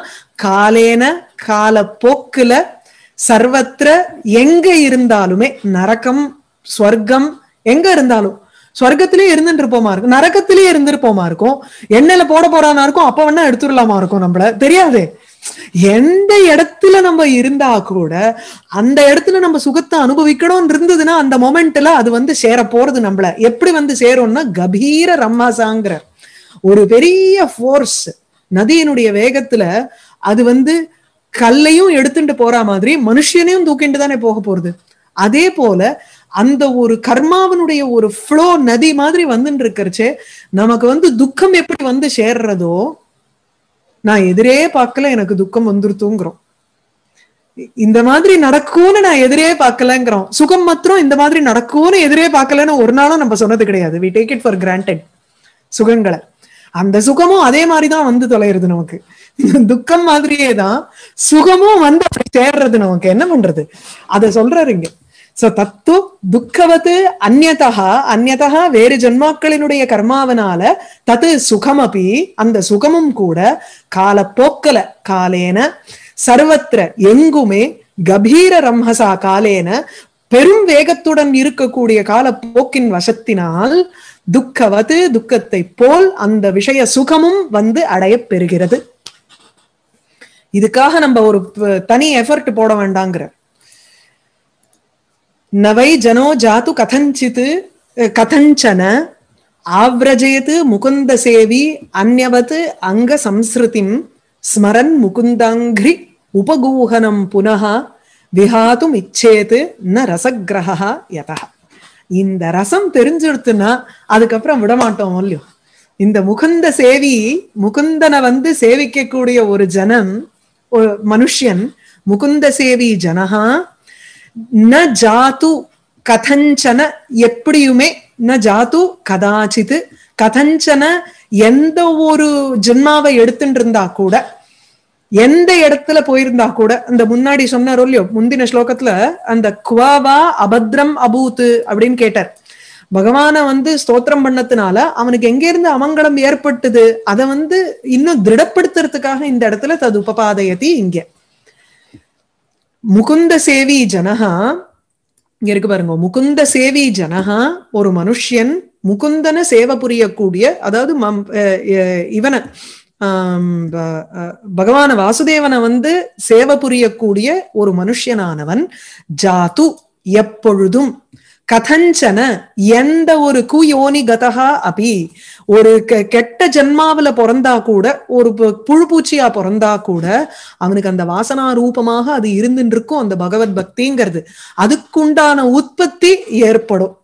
காலேன கால போக்குல சர்வத்திர எங்க இருந்தாலுமே நரக்கம் ஸ்வர்க்கம் எங்க இருந்தாலும் ஸ்வர்க்கத்திலேயே இருந்துட்டு இருப்போமா இருக்கும் நரக்கத்திலேயே இருந்திருப்போமா இருக்கும் எண்ணெயில போட போறானா இருக்கும் அப்ப வேணா எடுத்துடலாமா இருக்கும் நம்மள தெரியாது. எந்த இடத்துல நம்ம இருந்தா கூட அந்த இடத்துல நம்ம சுகத்தை அனுபவிக்கணும்னு இருந்ததுன்னா அந்த மொமெண்ட்ல அது வந்து சேர போறது நம்மள. எப்படி வந்து சேரும்னா கபீர ரம்மாசாங்கிற ஒரு பெரிய ஃபோர்ஸ் நதியினுடைய வேகத்துல அது வந்து கல்லையும் எடுத்துட்டு போற மாதிரி மனுஷனையும் தூக்கிட்டு தானே போக போறது. அதே போல அந்த ஒரு கர்மாவனுடைய ஒரு ஃப்ளோ நதி மாதிரி வந்துட்டு இருக்கிறச்சே நமக்கு வந்து துக்கம் எப்படி வந்து சேர்றதோ நான் எதிரே பார்க்கல எனக்கு துக்கம் வந்துருத்துங்கிறோம். இந்த மாதிரி நடக்கும்னு நான் எதிரே பார்க்கலங்கிறோம். சுகம் மாத்திரம் இந்த மாதிரி நடக்கும்னு எதிரே பார்க்கலன்னு ஒரு நாளும் நம்ம சொன்னது கிடையாது. We take it for granted சுகங்களை. அந்த சுகமும் அதே மாதிரிதான் வந்து தொலைகிறது நமக்கு. துக்கம் மாதிரியே தான் சுகமும் வந்து அப்படி சேர்றது நமக்கு. என்ன பண்றது? அதை சொல்றாரு இங்க. சோ தத்து துக்கவது அந்நதா அந்நதா வேறு ஜென்மாக்களினுடைய கர்மாவனால தத்து சுகமபி அந்த சுகமும் கூட கால போக்கல காலேன சர்வத்திர எங்குமே கபீர ரம்ஹசா காலேன பெரும் வேகத்துடன் இருக்கக்கூடிய காலப்போக்கின் வசத்தினால் துக்கவது துக்கத்தை போல் அந்த விஷய சுகமும் வந்து அடைய பெறுகிறது. இதுக்காக நம்ம ஒரு தனி எஃபர்ட் போட வேண்டாங்கிற நவை ஜனோ ஜாத்து கதஞ்சித் கதஞ்சன ஆவ்ரஜேத் முகுந்த சேவி அந்யவத் அங்க சம்ஸ்ருதிம் ஸ்மரன் முகுந்தாங்கிரி உபகூகனம் புனः விஹாத்தும் இச்சேத்து ந ரசகிரகா யதா இந்த ரசம் தெரிஞ்சிருத்துன்னா அதுக்கப்புறம் விடமாட்டோம் இல்லையோ? இந்த முகுந்த சேவி முகுந்தனை வந்து சேவிக்கக்கூடிய ஒரு ஜனம் ஒரு மனுஷன் முகுந்த சேவி ஜனஹா ந ஜாத்து கதஞ்சன எப்படியுமே ந ஜாத்து கதாச்சித்து கதஞ்சன எந்த ஒரு ஜென்மாவை எடுத்துட்டு இருந்தா கூட எந்த இடத்துல போயிருந்தா கூட அந்த முன்னாடி சொன்னாரோ இல்லையோ முந்தின ஸ்லோகத்துல அந்த குவாவா அபத்ரம் அபூத்து அப்படின்னு கேட்டார். பகவான வந்து ஸ்தோத்திரம் பண்ணதுனால அவனுக்கு எங்க இருந்து அமங்கலம் ஏற்பட்டது அதை வந்து இன்னும் திருடப்படுத்துறதுக்காக இந்த இடத்துல தது உபபாதயதி இங்க. முகுந்த சேவி ஜனஹா இங்க இருக்கு பாருங்க முகுந்த சேவி ஜனஹா ஒரு மனுஷியன் முகுந்தன சேவை புரியக்கூடிய அதாவது மம் அஹ் அஹ் இவனை பகவான வாசுதேவனை வந்து சேவை புரியக்கூடிய ஒரு மனுஷியனானவன் ஜாது எப்பொழுதும். கதஞ்சன எந்த ஒரு குயோனி கதகா அபி. ஒரு கெ- கெட்ட ஜென்மாவுல பிறந்தா கூட ஒரு புழு புழுப்பூச்சியா பிறந்தா கூட அவனுக்கு அந்த வாசனா ரூபமாக அது இருந்துட்டு இருக்கும் அந்த பகவத் பக்திங்கிறது. அதுக்குண்டான உற்பத்தி ஏற்படும்.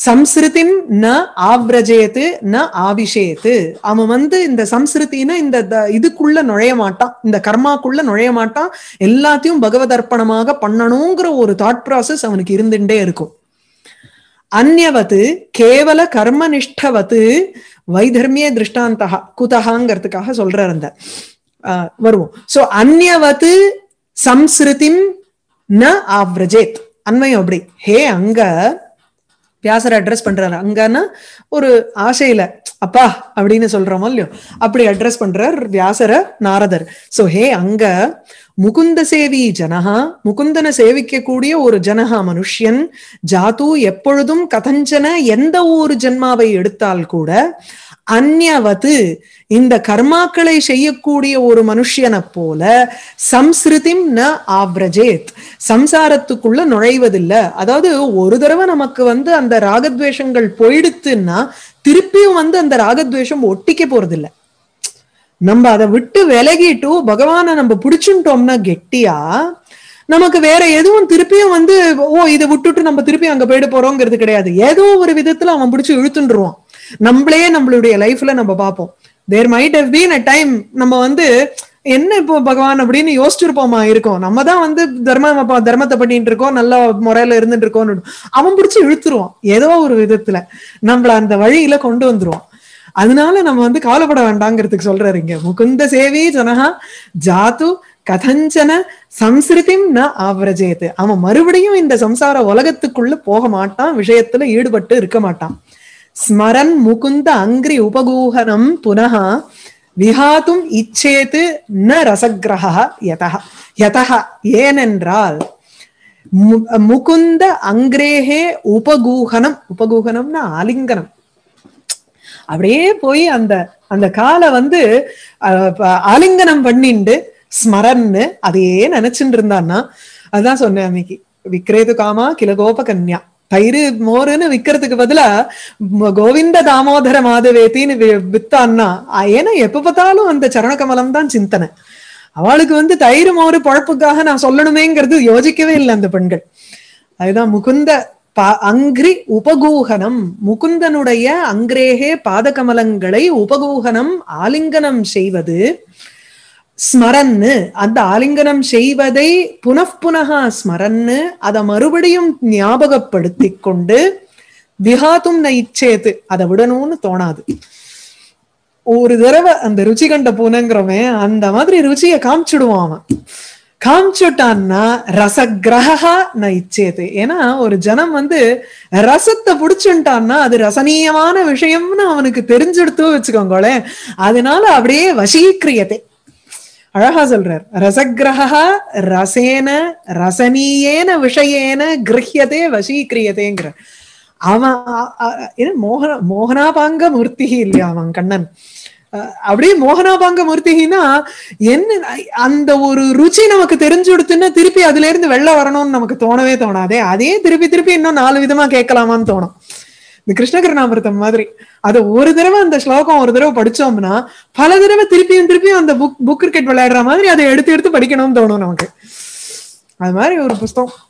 சம்ஸ்கிருதிம் ந ஆவ்ரஜயத்து ந ஆவிஷேத்து. அவன் வந்து இந்த சம்ஸ்ருத்தின இந்த த- இதுக்குள்ள நுழைய மாட்டான். இந்த கர்மாக்குள்ள நுழைய மாட்டான். எல்லாத்தையும் பகவத் அர்ப்பணமாக பண்ணணுங்கிற ஒரு தாட் ப்ராசஸ் அவனுக்கு இருந்துட்டே இருக்கும். அந்யவத்து கேவல கர்மனிஷ்டவத்து வைதர்மிய திருஷ்டாந்தகா குதகாங்கிறதுக்காக சொல்றார் அந்த ஆஹ், வருவோம். சோ அந்யவத்து சம்ஸ்கிருதிம் ந ஆவ்ரஜேத். அன்வயம் அப்படி. ஹே அங்க வியாசரை அட்ரஸ் பண்றாரு. அங்கன்னா ஒரு ஆசையில அப்பா அப்படின்னு சொல்றோமோ இல்லையோ அப்படி அட்ரஸ் பண்றார் வியாசர நாரதர். சோ ஹே அங்க முகுந்த சேவி ஜனஹா முகுந்தனை சேவிக்கக்கூடிய ஒரு ஜனஹா மனுஷ்யன் ஜாது எப்பொழுதும் கதஞ்சன எந்த ஒரு ஜென்மாவை எடுத்தால் கூட அந்யவது இந்த கர்மாக்களை செய்யக்கூடிய ஒரு மனுஷியனை போல சம்ஸ்கிருதிம் ந ஆவ்ரஜேத். சம்சாரத்துக்குள்ள நுழைவதில்லை. அதாவது ஒரு தடவை நமக்கு வந்து அந்த ராகத்வேஷங்கள் போயிடுத்துன்னா திருப்பியும் வந்து அந்த ராகத்வேஷம் ஒட்டிக்க போறதில்லை. நம்ம அதை விட்டு விலகிட்டு பகவானை நம்ம பிடிச்சுட்டோம்னா கெட்டியா நமக்கு வேற எதுவும் திருப்பியும் வந்து ஓ இதை விட்டுட்டு நம்ம திருப்பி அங்க போயிட போறோங்கிறது கிடையாது. ஏதோ ஒரு விதத்துல அவன் பிடிச்சி இழுத்துட்டுருவான். நம்மளே நம்மளுடைய லைஃப்ல நம்ம பார்ப்போம். There might have been a time நம்ம வந்து என்ன இப்போ பகவான் அப்படின்னு யோசிச்சிருப்போமா இருக்கோம். நம்ம தான் வந்து தர்ம தர்மத்தை பண்ணிட்டு இருக்கோம் நல்ல முறையில இருந்துட்டு இருக்கோம்னு. அவன் பிடிச்சி இழுத்துருவான். ஏதோ ஒரு விதத்துல நம்மள அந்த வழியில கொண்டு வந்துருவான். அதனால நம்ம வந்து கவலைப்பட வேண்டாங்கிறதுக்கு சொல்றாரு இங்க. முகுந்த சேவி ஜனஹா ஜாத்து கதஞ்சன சம்ஸ்கிருதிம் ந ஆவரஜேத்து அவன் மறுபடியும் இந்த சம்சார உலகத்துக்குள்ள போக மாட்டான் விஷயத்துல ஈடுபட்டு இருக்க மாட்டான். ஸ்மரன் முகுந்த அங்கிரி உபகூகனம் புனகா விஹாத்தும் இச்சேத்து ந ரசகிரகா யதா யதா ஏனென்றால் முகுந்த அங்கிரேகே உபகூகனம் உபகூகனம்னா ஆலிங்கனம். அப்படியே போய் அந்த அந்த காலை வந்து அஹ், ஆலிங்கனம் பண்ணிண்டு ஸ்மரன்னு அதையே நினைச்சுட்டு இருந்தான்னா அதான் சொன்னேன் அன்னைக்கு. விக்ரேது காமா கில கோப கன்யா தயிர் மோருன்னு விக்கிறதுக்கு பதிலா கோவிந்த தாமோதர மாதவேத்தின்னு வி- வித்தான்னா ஏன்னா எப்ப பார்த்தாலும் அந்த சரணகமலம் தான் சிந்தனை. அவளுக்கு வந்து தயிர் மோறு பழப்புக்காக நான் சொல்லணுமேங்கிறது யோசிக்கவே இல்லை அந்த பெண்கள். அதுதான் முகுந்த அங்கிரி உபகூகனம். முகுந்தனுடைய அங்கிரேகே பாதகமலங்களை உபகூகனம் ஆலிங்கனம் செய்வது. ஸ்மரன்னு அந்த ஆலிங்கனம் செய்வதை புனப்புனகா ஸ்மரன்னு அதை மறுபடியும் ஞாபகப்படுத்தி கொண்டு விஹாத்தும் ந அதை விடணும்னு தோணாது. ஒரு தடவை அந்த ருச்சி கண்ட பூனைங்கிறவன் அந்த மாதிரி ருச்சியை காமிச்சிடுவான் அவன். காமிச்சுட்டான்னா ரசகிரகா ந இச்சேது ஏன்னா ஒரு ஜனம் வந்து ரசத்தை புடிச்சுட்டான்னா அது ரசனீயமான விஷயம்னு அவனுக்கு தெரிஞ்செடுத்து வச்சுக்கோங்களேன். அதனால அப்படியே வசீக்கிரியத்தை அழகா சொல்றார். ரசகிரகா ரசேன ரசனீயேன விஷயேன கிரஹியதே வசீக்கிரியதேங்கிற அவன் மோகன மோகனாபாங்க மூர்த்தி இல்லையா அவன் கண்ணன்? அப்படியே மோகனாபாங்க மூர்த்திகினா என்ன அந்த ஒரு ருச்சி நமக்கு தெரிஞ்சு கொடுத்துன்னா திருப்பி அதுல இருந்து வெளில வரணும்னு நமக்கு தோணவே தோணாதே. அதே திருப்பி திருப்பி இன்னும் நாலு விதமா கேட்கலாமான்னு தோணும். இந்த கிருஷ்ணகிருணாமிரதம் மாதிரி. அது ஒரு தடவை அந்த ஸ்லோகம் ஒரு தடவை படிச்சோம்னா பல தடவை திருப்பியும் திருப்பியும் அந்த புக் புக் கிரிக்கெட் விளையாடுற மாதிரி அதை எடுத்து எடுத்து படிக்கணும்னு தோணும் நமக்கு. அது மாதிரி ஒரு புஸ்தகம்.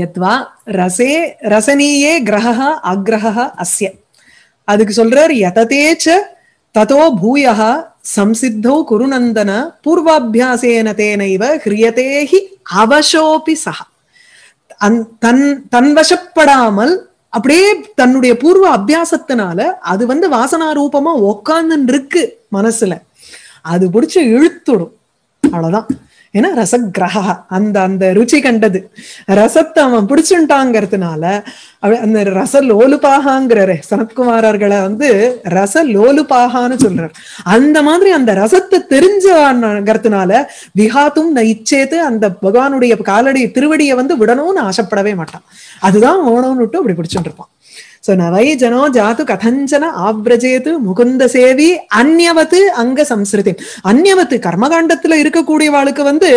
யத்வா ரசே ரசனீயே கிரகா அக்ரஹா அஸ்ய. அதுக்கு சொல்றார் யததேச்ச ததோ பூயः சம்சித்தௌ குருநந்தன பூர்வாபியாசேன தேனைவ ஹிரியதே ஹி அவசோபி சஹ. அந்- தன் தன்வசப்படாமல் அப்படியே தன்னுடைய பூர்வ அபியாசத்தினால அது வந்து வாசனா ரூபமா உக்காந்துன்னு இருக்கு மனசுல. அது பிடிச்சு இழுத்துடும். அவ்வளவுதான். ஏன்னா ரசகிரகா அந்த அந்த ருச்சி கண்டது. ரசத்தை அவன் பிடிச்சுட்டாங்கிறதுனால அந்த ரச லோலுபாகாங்கிறாரு சனத்குமாரர்களை வந்து ரச லோலுபாகான்னு சொல்றாரு. அந்த மாதிரி அந்த ரசத்தை தெரிஞ்சங்கிறதுனால விஹாத்தும் ந இச்சேத்து அந்த பகவானுடைய காலடி திருவடியை வந்து விடணும்னு ஆசைப்படவே மாட்டான். அதுதான் வேணும்னு விட்டு அப்படி பிடிச்சுட்டு இருப்பான். சோ நவை ஜனோ ஜாத்து கதஞ்சன ஆவ்ரஜேத்து முகுந்த சேவி அந்யவத்து அங்க சம்ஸ்ருதி அந்யவத்து கர்மகாண்டத்துல இருக்கக்கூடியவாளுக்கு வந்து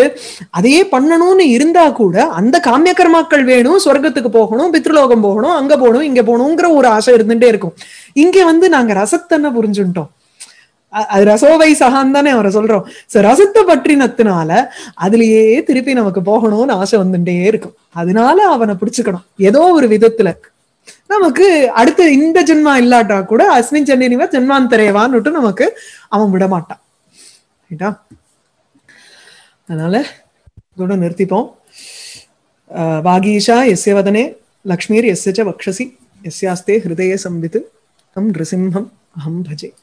அதையே பண்ணணும்னு இருந்தா கூட அந்த காமிய கர்மாக்கள் வேணும் சொர்க்கத்துக்கு போகணும் பித்ருலோகம் போகணும் அங்க போகணும் இங்க போகணுங்கிற ஒரு ஆசை இருந்துட்டே இருக்கும். இங்க வந்து நாங்க ரசத்தன்ன புரிஞ்சுட்டோம் அது ரசோவை சகான் தானே அவரை சொல்றோம். சோ ரசத்தை பற்றினத்தினால அதுலயே திருப்பி நமக்கு போகணும்னு ஆசை வந்துட்டே இருக்கும். அதனால அவனை பிடிச்சுக்கணும். ஏதோ ஒரு விதத்துல நமக்கு அடுத்து இந்த ஜென்மா இல்லாட்டா கூட அஸ்மின் சென்னினிவ ஜென்மாந்தரேவான்னுட்டு நமக்கு அவன் விட மாட்டான் ரைட்டா? அதனால இதோட நிறுத்திப்போம். அஹ் வாகீஷா எஸ்ய வதனே லக்ஷ்மீர் எஸ்ய வக்ஷசி எஸ்யாஸ்தே ஹிருதய சம்வித் தம் நிருசிம்ஹம் அஹம் பஜே.